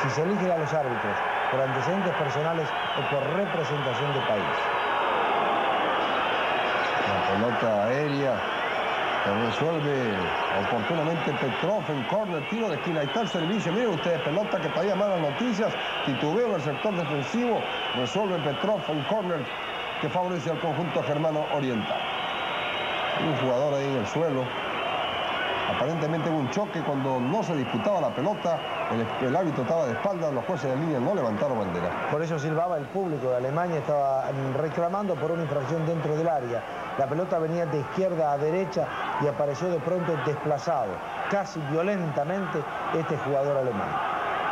Si se eligen a los árbitros por antecedentes personales o por representación de país. La pelota aérea que resuelve oportunamente Petrov en corner, tiro de esquina. Ahí está el servicio. Miren ustedes, pelota que traía malas noticias. Titubeo en el sector defensivo. Resuelve Petrov en corner que favorece al conjunto germano oriental. Un jugador ahí en el suelo. Aparentemente hubo un choque cuando no se disputaba la pelota, el, el, árbitro estaba de espaldas, los jueces de línea no levantaron bandera. Por eso silbaba el público de Alemania, estaba reclamando por una infracción dentro del área. La pelota venía de izquierda a derecha y apareció de pronto desplazado, casi violentamente, este jugador alemán.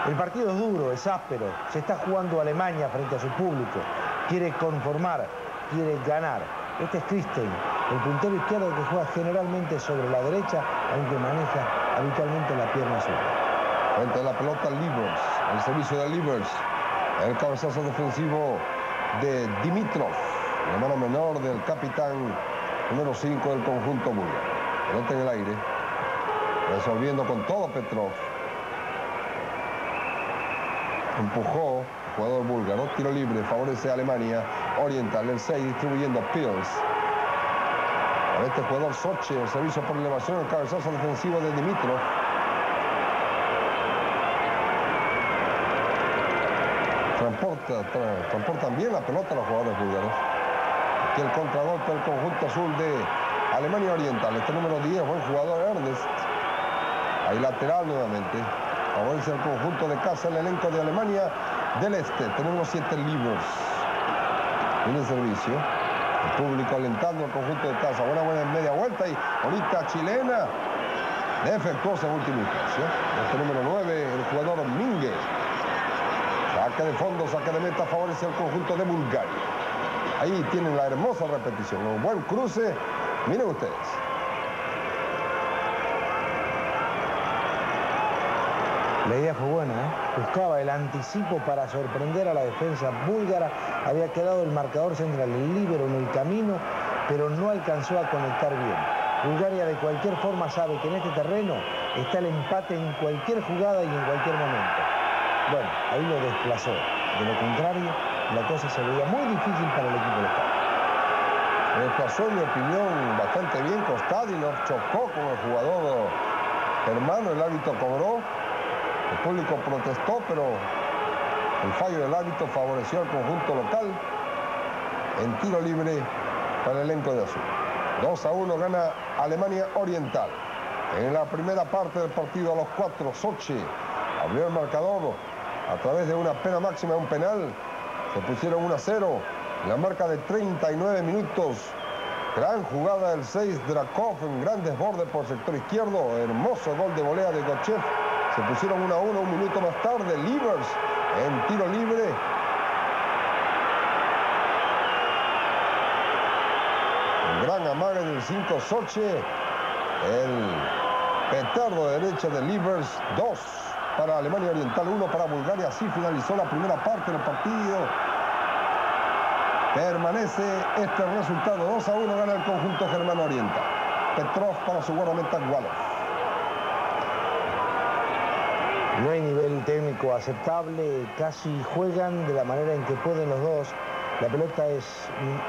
El partido es duro, es áspero, se está jugando Alemania frente a su público, quiere conformar, quiere ganar. Este es Christen, el puntero izquierdo que juega generalmente sobre la derecha, aunque maneja habitualmente la pierna zurda. Frente a la pelota Livers, el servicio de Livers, el cabezazo defensivo de Dimitrov, la mano menor del capitán número 5 del conjunto búlgaro. Pelota en el aire, resolviendo con todo Petrov. Empujó, jugador búlgaro, tiro libre, favorece a Alemania Oriental, el 6 distribuyendo Pils. A este jugador Sochi, el servicio por elevación, el cabezazo defensivo de Dimitrov. Transporta, tra, transportan bien la pelota los jugadores búlgaros. Aquí el contragolpe del conjunto azul de Alemania Oriental. Este número 10, buen jugador Ernest. Ahí lateral nuevamente. Favorece el conjunto de casa el elenco de Alemania del Este. Tenemos 7 libros. Viene servicio. El público alentando al conjunto de casa. Buena, buena en media vuelta y ahorita chilena. Defectuosa en última instancia. Este número 9, el jugador Mingue. Saque de fondo, saque de meta, favorece al conjunto de Bulgaria. Ahí tienen la hermosa repetición. Un buen cruce. Miren ustedes. La idea fue buena, ¿eh? buscaba el anticipo para sorprender a la defensa búlgara. Había quedado el marcador central, el en el camino, pero no alcanzó a conectar bien. Bulgaria de cualquier forma sabe que en este terreno está el empate en cualquier jugada y en cualquier momento. Bueno, ahí lo desplazó. De lo contrario, la cosa se veía muy difícil para el equipo local. Desplazó, en mi opinión, bastante bien chocó con el jugador hermano, el árbitro cobró, el público protestó, pero el fallo del árbitro favoreció al conjunto local en tiro libre para el elenco de azul. 2 a 1 gana Alemania Oriental. En la primera parte del partido a los cuatro, Sochi abrió el marcador a través de una pena máxima, un penal. Se pusieron 1 a 0. En la marca de 39 minutos. Gran jugada del 6 Drakov en gran desborde por sector izquierdo. Hermoso gol de volea de Gochev. Se pusieron 1 a 1 un minuto más tarde. Livers en tiro libre. En gran amague del 5 Sochi. El petardo de derecha de Livers. 2 para Alemania Oriental, 1 para Bulgaria. Así finalizó la primera parte del partido. Permanece este resultado. 2 a 1 gana el conjunto germano oriental. Petrov para su guardameta Wallov. No hay nivel técnico aceptable, casi juegan de la manera en que pueden los dos. La pelota es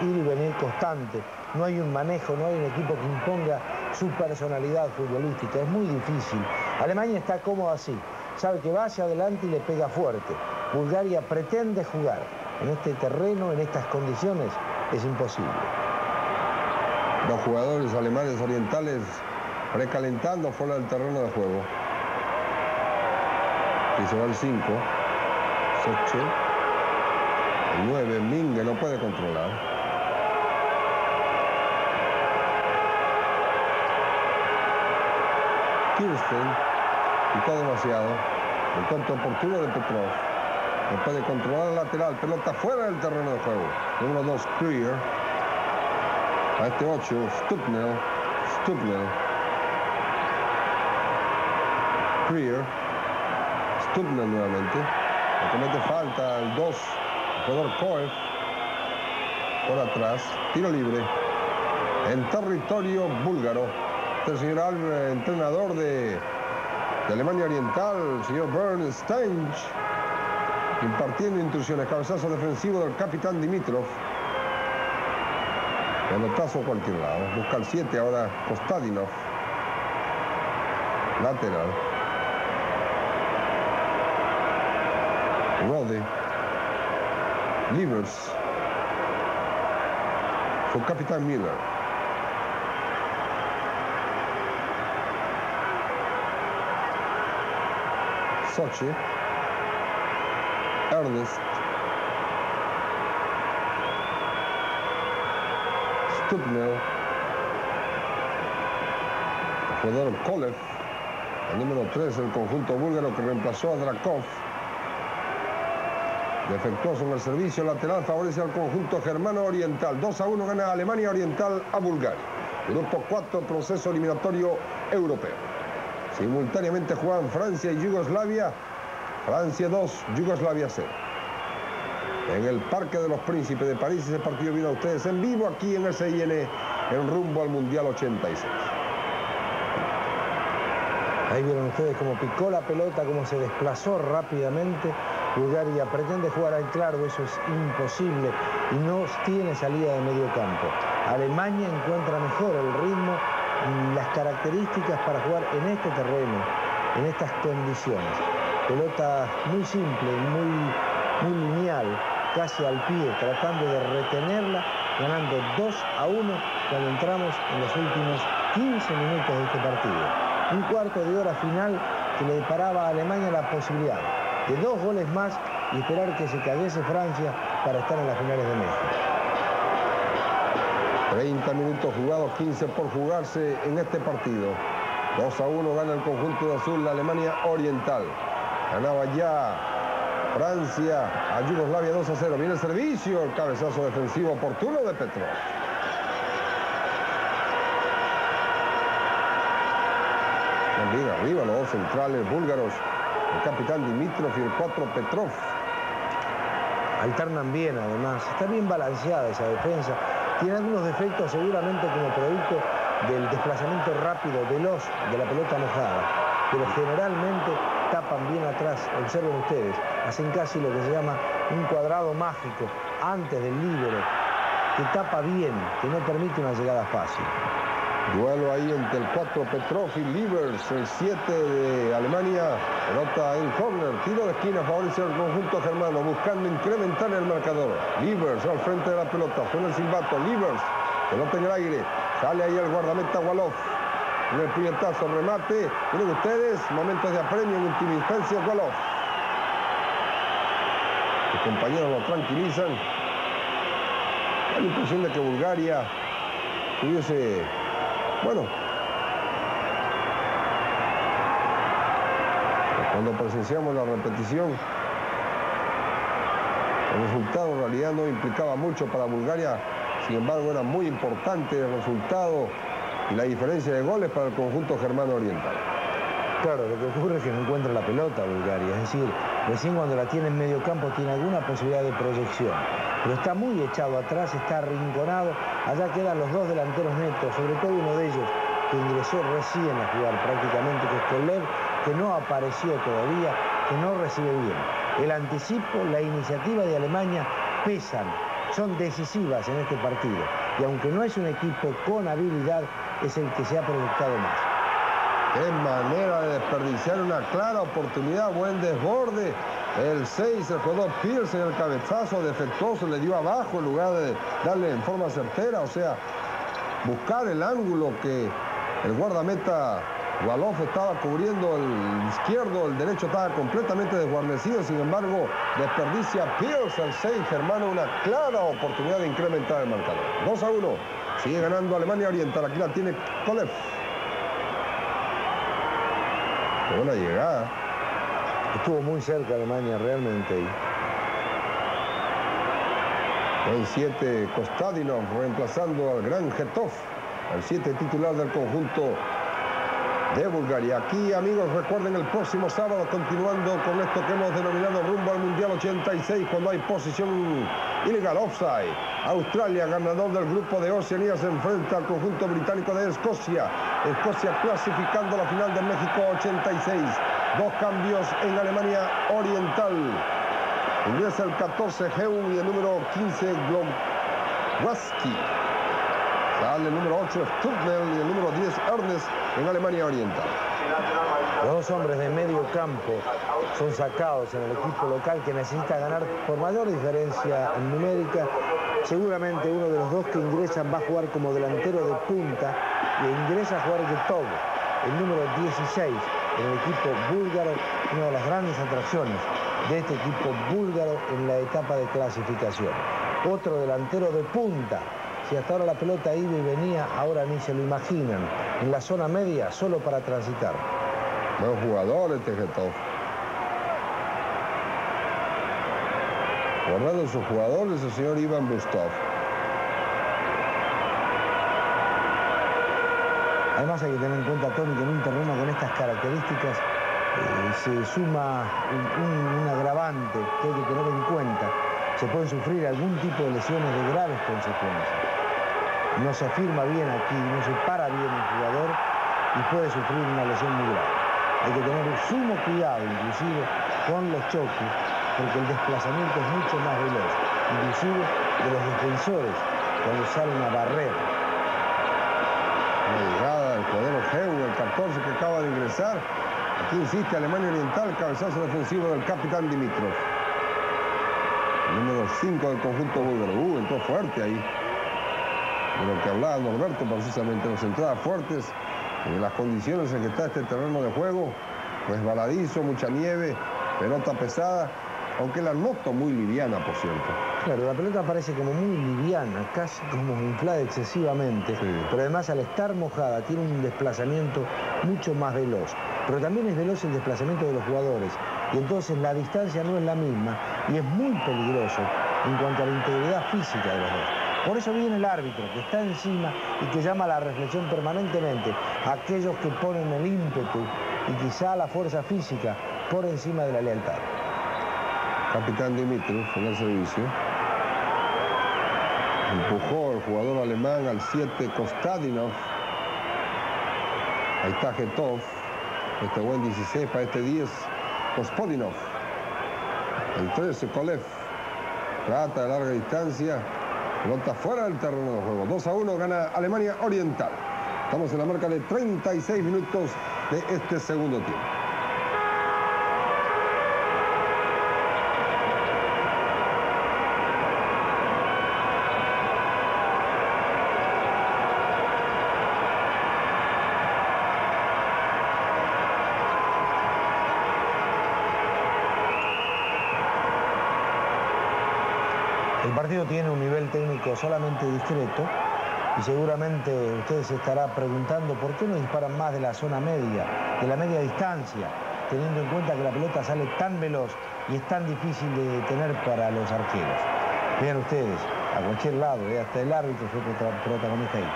ir y venir constante. No hay un manejo, no hay un equipo que imponga su personalidad futbolística. Es muy difícil. Alemania está cómodo así. Sabe que va hacia adelante y le pega fuerte. Bulgaria pretende jugar. En este terreno, en estas condiciones, es imposible. Los jugadores alemanes orientales recalentando fuera del terreno de juego. Y se va el 5. Soche. El 9, Mingue no puede controlar. Kirsten quitó demasiado. Encuentro oportuno de Petrov. No puede controlar el lateral. Pelota fuera del terreno de juego. Número 2, Krier. A este 8, Stupnel. Stupnel. Krier. Stupnel nuevamente. Le comete falta el 2, el jugador Koev. Por atrás. Tiro libre. En territorio búlgaro. Este señor Albert, entrenador de, de Alemania Oriental, el señor Bernd Stench, impartiendo instrucciones. Cabezazo defensivo del capitán Dimitrov. Pelotazo a cualquier lado. Busca el 7 ahora Kostadinov. Lateral. Rode. Livers. Su capitán Miller. Sochi. Ernest. Stupnel. El jugador Kolev. El número 3 del conjunto búlgaro que reemplazó a Drakov. Defectuoso en el servicio lateral favorece al conjunto germano oriental. 2 a 1 gana Alemania Oriental a Bulgaria. Grupo 4, proceso eliminatorio europeo. Simultáneamente juegan Francia y Yugoslavia. Francia 2, Yugoslavia 0. En el Parque de los Príncipes de París, ese partido viene a ustedes en vivo aquí en SIN, en rumbo al Mundial 86. Ahí vieron ustedes cómo picó la pelota, cómo se desplazó rápidamente. Bulgaria pretende jugar al claro, eso es imposible y no tiene salida de medio campo. Alemania encuentra mejor el ritmo y las características para jugar en este terreno, en estas condiciones. Pelota muy simple, muy, muy lineal, casi al pie, tratando de retenerla, ganando 2 a 1 cuando entramos en los últimos 15 minutos de este partido. Un cuarto de hora final que le deparaba a Alemania la posibilidad de dos goles más y esperar que se cayese Francia para estar en las finales de México. 30 minutos jugados, 15 por jugarse en este partido. 2 a 1 gana el conjunto de azul la Alemania Oriental. Ganaba ya Francia a Yugoslavia 2 a 0. Viene el servicio, el cabezazo defensivo oportuno de Petrov. Bien arriba los dos centrales búlgaros, el capitán Dimitrov y el 4 Petrov. Alternan bien además, está bien balanceada esa defensa. Tiene algunos defectos seguramente como producto del desplazamiento rápido, veloz de la pelota mojada, pero generalmente tapan bien atrás, observen ustedes, hacen casi lo que se llama un cuadrado mágico antes del líbero, que tapa bien, que no permite una llegada fácil. Duelo ahí entre el 4 Petrov y Livers, el 7 de Alemania, pelota en corner, tiro de esquina, favorece al conjunto germano, buscando incrementar el marcador. Livers al frente de la pelota, suena el silbato, Livers, pelota en el aire, sale ahí el guardameta Waloff. En el puñetazo, remate, miren ustedes, momentos de apremio en última instancia, Waloff. Los compañeros lo tranquilizan. La impresión de que Bulgaria tuviese bueno, cuando presenciamos la repetición, el resultado en realidad no implicaba mucho para Bulgaria, sin embargo era muy importante el resultado y la diferencia de goles para el conjunto germano oriental. Claro, lo que ocurre es que no encuentra la pelota Bulgaria, es decir, recién cuando la tiene en medio campo tiene alguna posibilidad de proyección, pero está muy echado atrás, está arrinconado, allá quedan los dos delanteros netos, sobre todo uno de ellos que ingresó recién a jugar prácticamente, que es Kolev, que no apareció todavía, que no recibe bien. El anticipo, la iniciativa de Alemania pesan, son decisivas en este partido, y aunque no es un equipo con habilidad, es el que se ha proyectado más. Qué manera de desperdiciar una clara oportunidad, buen desborde. El 6, el jugador Pierce en el cabezazo defectuoso, le dio abajo en lugar de darle en forma certera. O sea, buscar el ángulo que el guardameta Waloff estaba cubriendo el izquierdo, el derecho estaba completamente desguarnecido. Sin embargo, desperdicia Pierce el 6, Germano, una clara oportunidad de incrementar el marcador. 2 a 1. Sigue ganando Alemania Oriental. Aquí la tiene Kolev. Buena llegada. Estuvo muy cerca Alemania realmente. El 7 Kostadinov reemplazando al gran Getov, al 7 titular del conjunto de Bulgaria. Aquí, amigos, recuerden el próximo sábado, continuando con esto que hemos denominado rumbo al Mundial 86, cuando hay posición ilegal, offside. Australia, ganador del grupo de Oceanía, se enfrenta al conjunto británico de Escocia. Escocia clasificando la final de México 86. Dos cambios en Alemania Oriental. Ingresa el 14 Heu y el número 15 Globwaski. Sale el número 8 Sturmel y el número 10 Ernest en Alemania Oriental. Los dos hombres de medio campo son sacados en el equipo local que necesita ganar por mayor diferencia numérica. Seguramente uno de los dos que ingresan va a jugar como delantero de punta y ingresa a jugar de todo. El número 16 en el equipo búlgaro, una de las grandes atracciones de este equipo búlgaro en la etapa de clasificación. Otro delantero de punta, si hasta ahora la pelota iba y venía, ahora ni se lo imaginan. En la zona media, solo para transitar. Buen jugador este Getov. Guardando sus jugadores, el señor Iván Bustov. Además hay que tener en cuenta, Tony, que en un terreno con estas características eh, se suma un, agravante que hay que tener en cuenta. Se pueden sufrir algún tipo de lesiones de graves consecuencias. No se firma bien aquí, no se para bien el jugador y puede sufrir una lesión muy grave. Hay que tener sumo cuidado, inclusive, con los choques, porque el desplazamiento es mucho más veloz, inclusive de los defensores, cuando salen a barrer. El 14 que acaba de ingresar. Aquí insiste Alemania Oriental, cabezazo defensivo del capitán Dimitrov. Número 5 del conjunto búlgaro. Uh, entró fuerte ahí. De lo que hablaba Norberto, precisamente, las entradas fuertes, en las condiciones en que está este terreno de juego, resbaladizo, mucha nieve, pelota pesada, aunque la noto muy liviana, por cierto. Claro, la pelota parece como muy liviana, casi como inflada excesivamente, sí. pero además al estar mojada tiene un desplazamiento mucho más veloz. Pero también es veloz el desplazamiento de los jugadores y entonces la distancia no es la misma y es muy peligroso en cuanto a la integridad física de los dos. Por eso viene el árbitro que está encima y que llama a la reflexión permanentemente a aquellos que ponen el ímpetu y quizá la fuerza física por encima de la lealtad. Capitán Dimitrov en el servicio. Empujó el jugador alemán al 7 Kostadinov. Ahí está Getov. Este buen 16 para este 10. Kospodinov. El 13, Kolev. Trata de larga distancia. Pelota fuera del terreno de juego. 2 a 1 gana Alemania Oriental. Estamos en la marca de 36 minutos de este segundo tiempo. El partido tiene un nivel técnico solamente discreto y seguramente usted se estará preguntando por qué no disparan más de la zona media, de la media distancia, teniendo en cuenta que la pelota sale tan veloz y es tan difícil de detener para los arqueros. Vean ustedes, a cualquier lado, eh, hasta el árbitro fue prota- protagonista ahí.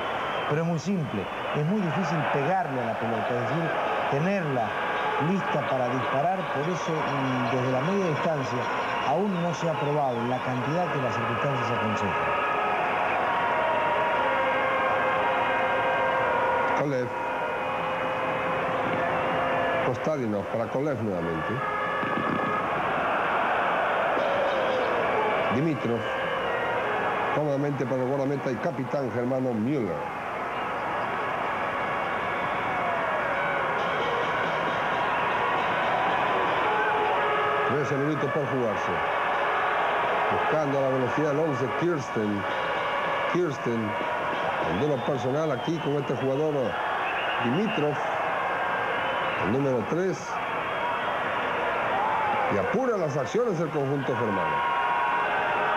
Pero es muy simple, es muy difícil pegarle a la pelota, es decir, tenerla lista para disparar, por eso mm, desde la media distancia aún no se ha probado en la cantidad que las circunstancias aconsejan. Kolev. Kostadinov para Kolev nuevamente. Dimitrov. Cómodamente para el guardameta y capitán Germano Müller. Trece minutos por jugarse. Buscando la velocidad del 11, Kirsten. Kirsten el duelo personal aquí con este jugador Dimitrov, el número 3. Y apura las acciones del conjunto germano.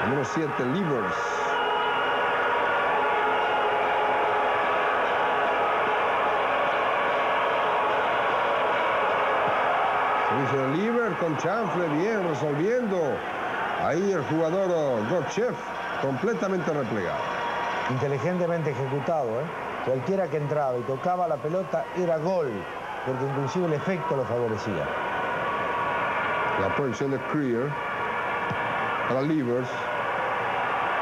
Número 7, Livers. Liver con Chanfle, bien resolviendo. Ahí el jugador Gorchev completamente replegado. Inteligentemente ejecutado, ¿eh? Cualquiera que entraba y tocaba la pelota era gol, porque inclusive el efecto lo favorecía. La proyección de Creer para Livers.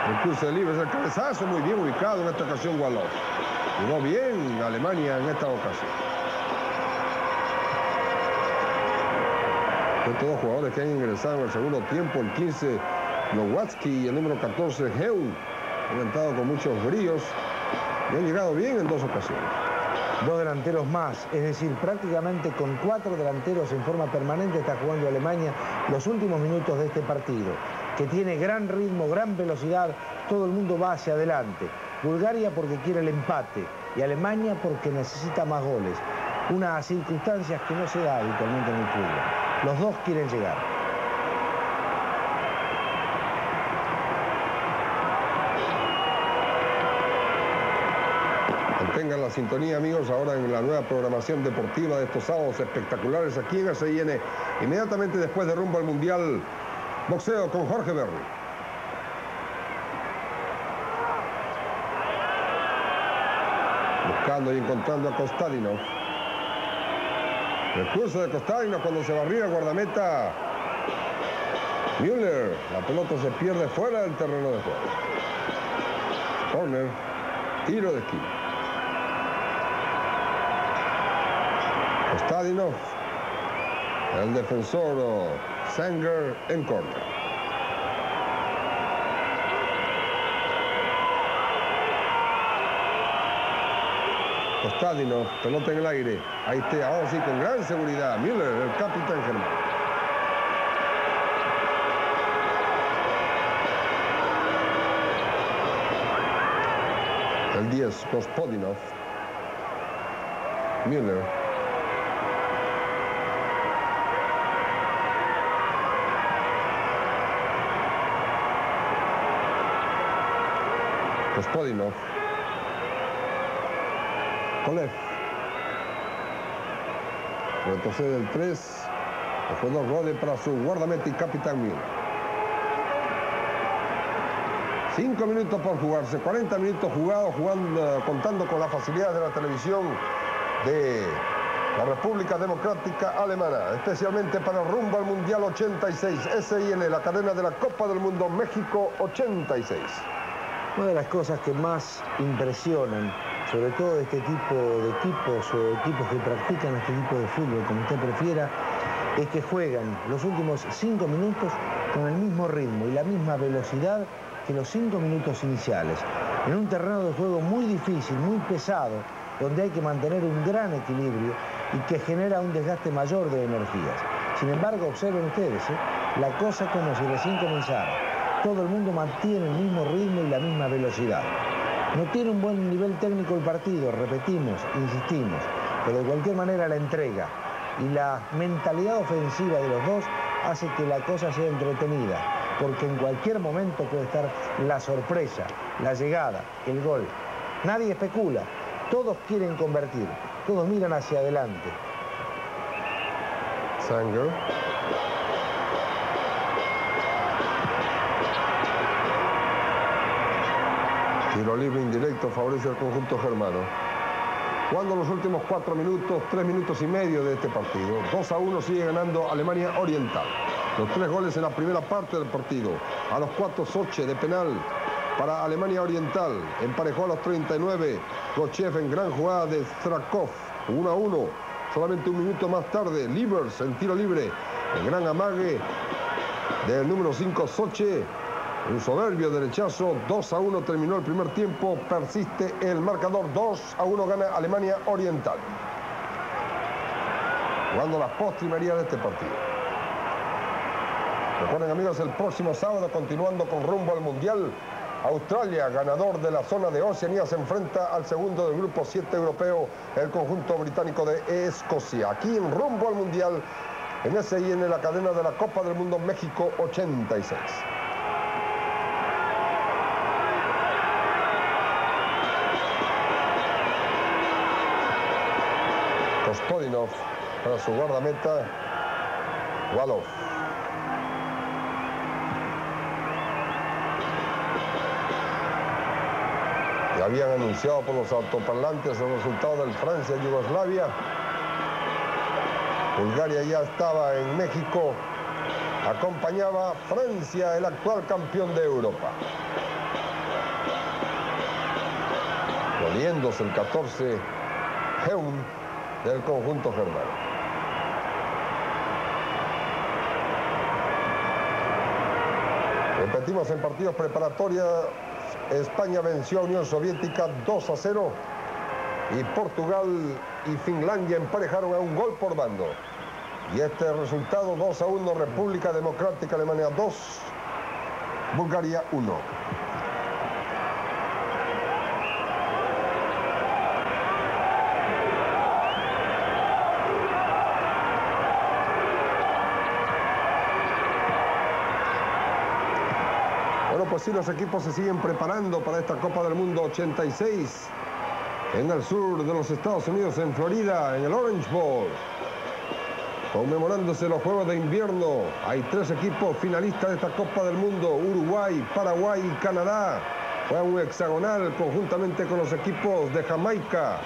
El cruce de Livers, el cabezazo muy bien ubicado en esta ocasión Wallov. Jugó bien Alemania en esta ocasión. Estos dos jugadores que han ingresado en el segundo tiempo, el 15 Nowatsky y el número 14 Heun, han entrado con muchos bríos y han llegado bien en dos ocasiones. Dos delanteros más, es decir, prácticamente con cuatro delanteros en forma permanente está jugando Alemania los últimos minutos de este partido, que tiene gran ritmo, gran velocidad, todo el mundo va hacia adelante. Bulgaria porque quiere el empate y Alemania porque necesita más goles. Unas circunstancias que no se da habitualmente en el fútbol. Los dos quieren llegar. Mantengan la sintonía, amigos, ahora en la nueva programación deportiva de estos sábados espectaculares aquí en SIN. Inmediatamente después de rumbo al Mundial, boxeo con Jorge Berry. Buscando y encontrando a Kostadinov. El curso de Kostadinov cuando se barría guardameta. Müller, la pelota se pierde fuera del terreno de juego. Corner, tiro de esquina. Kostadinov, el defensor Sanger en contra. Kostadinov, pelota en el aire. Ahí está, ahora sí, con gran seguridad. Müller, el capitán germano. El 10, Gospodinov. Müller. Gospodinov. Kolev. Retrocede el 3. Después dos goles para su guardameta y capitán Müller. Cinco minutos por jugarse, 40 minutos jugados, jugando, contando con la facilidad de la televisión de la República Democrática Alemana, especialmente para rumbo al Mundial 86, SIN, la cadena de la Copa del Mundo México 86. Una de las cosas que más impresionan, sobre todo de este tipo de equipos o equipos que practican este tipo de fútbol, como usted prefiera, es que juegan los últimos cinco minutos con el mismo ritmo y la misma velocidad que los cinco minutos iniciales, en un terreno de juego muy difícil, muy pesado, donde hay que mantener un gran equilibrio y que genera un desgaste mayor de energías. Sin embargo, observen ustedes, ¿eh? la cosa como si recién comenzara. Todo el mundo mantiene el mismo ritmo y la misma velocidad. No tiene un buen nivel técnico el partido, repetimos, insistimos, pero de cualquier manera la entrega y la mentalidad ofensiva de los dos hace que la cosa sea entretenida, porque en cualquier momento puede estar la sorpresa, la llegada, el gol. Nadie especula, todos quieren convertir, todos miran hacia adelante. Sanger. Tiro libre indirecto favorece al conjunto germano. Cuando los últimos cuatro minutos, tres minutos y medio de este partido. 2 a 1 sigue ganando Alemania Oriental. Los tres goles en la primera parte del partido. A los cuatro Soche de penal para Alemania Oriental. Emparejó a los 39. Kochev en gran jugada de Strakov. 1 a 1. Solamente un minuto más tarde. Livers en tiro libre. El gran amague del número 5 Soche. Un soberbio derechazo, 2 a 1 terminó el primer tiempo, persiste el marcador, 2 a 1 gana Alemania Oriental. Jugando la postrimería de este partido. Recuerden amigos, el próximo sábado, continuando con rumbo al Mundial, Australia, ganador de la zona de Oceanía, se enfrenta al segundo del grupo 7 europeo, el conjunto británico de Escocia. Aquí en rumbo al Mundial, en SIN, la cadena de la Copa del Mundo México 86. Kospodinov para su guardameta, Walov. Y habían anunciado por los autoparlantes el resultado del Francia-Yugoslavia. Bulgaria ya estaba en México. Acompañaba Francia, el actual campeón de Europa. Doliéndose el 14, Heun del conjunto germano. Repetimos en partidos preparatorios, España venció a Unión Soviética 2 a 0 y Portugal y Finlandia emparejaron a un gol por bando. Y este resultado 2 a 1, República Democrática Alemania 2, Bulgaria 1. Bueno, pues sí, los equipos se siguen preparando para esta Copa del Mundo 86 en el sur de los Estados Unidos, en Florida, en el Orange Bowl. Conmemorándose los Juegos de Invierno, hay tres equipos finalistas de esta Copa del Mundo, Uruguay, Paraguay y Canadá. Fue un hexagonal conjuntamente con los equipos de Jamaica,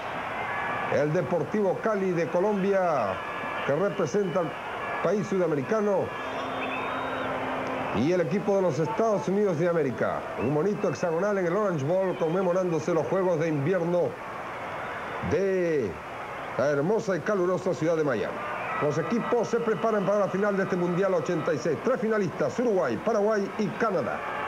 el Deportivo Cali de Colombia, que representa al país sudamericano, y el equipo de los Estados Unidos de América. Un bonito hexagonal en el Orange Bowl conmemorándose los Juegos de Invierno de la hermosa y calurosa ciudad de Miami. Los equipos se preparan para la final de este Mundial 86. Tres finalistas, Uruguay, Paraguay y Canadá.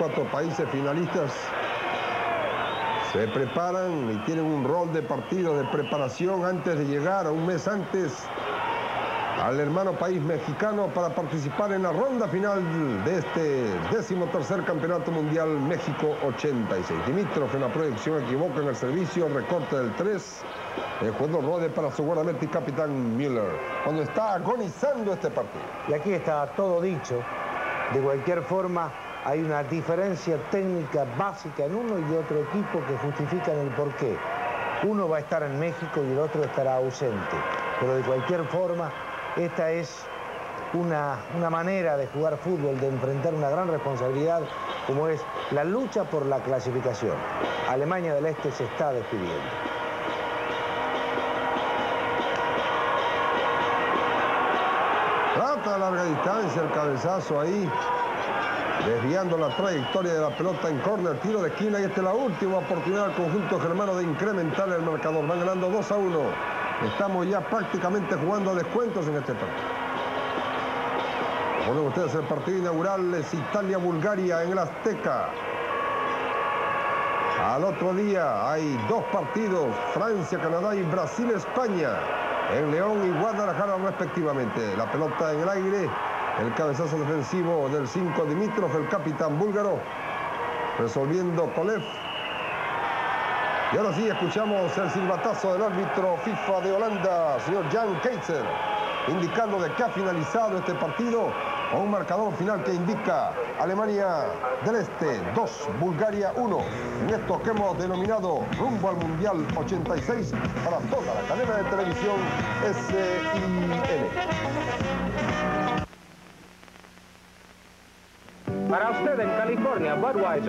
24 países finalistas se preparan y tienen un rol de partido de preparación antes de llegar a un mes antes al hermano país mexicano para participar en la ronda final de este décimo tercer campeonato mundial México 86. Dimitrov en la proyección equivoca en el servicio, recorte del 3. El jugador Rode para su guardameta y capitán Miller, cuando está agonizando este partido. Y aquí está todo dicho. De cualquier forma, hay una diferencia técnica básica en uno y otro equipo que justifican el porqué. Uno va a estar en México y el otro estará ausente. Pero de cualquier forma, esta es una, una manera de jugar fútbol, de enfrentar una gran responsabilidad como es la lucha por la clasificación. Alemania del Este se está despidiendo. Trata de larga distancia el cabezazo ahí. Desviando la trayectoria de la pelota en córner, tiro de esquina y esta es la última oportunidad del conjunto germano de incrementar el marcador. Van ganando 2 a 1. Estamos ya prácticamente jugando a descuentos en este partido. Ponen ustedes el partido inaugural es Italia-Bulgaria en el Azteca. Al otro día hay dos partidos, Francia, Canadá y Brasil, España, en León y Guadalajara respectivamente. La pelota en el aire, el cabezazo defensivo del 5 Dimitrov, el capitán búlgaro, resolviendo Kolev. Y ahora sí escuchamos el silbatazo del árbitro FIFA de Holanda, señor Jan Keizer, indicando de que ha finalizado este partido con un marcador final que indica Alemania del Este 2, Bulgaria 1. En esto que hemos denominado rumbo al Mundial 86 para toda la cadena de televisión SIN. Para usted en California, Budweiser.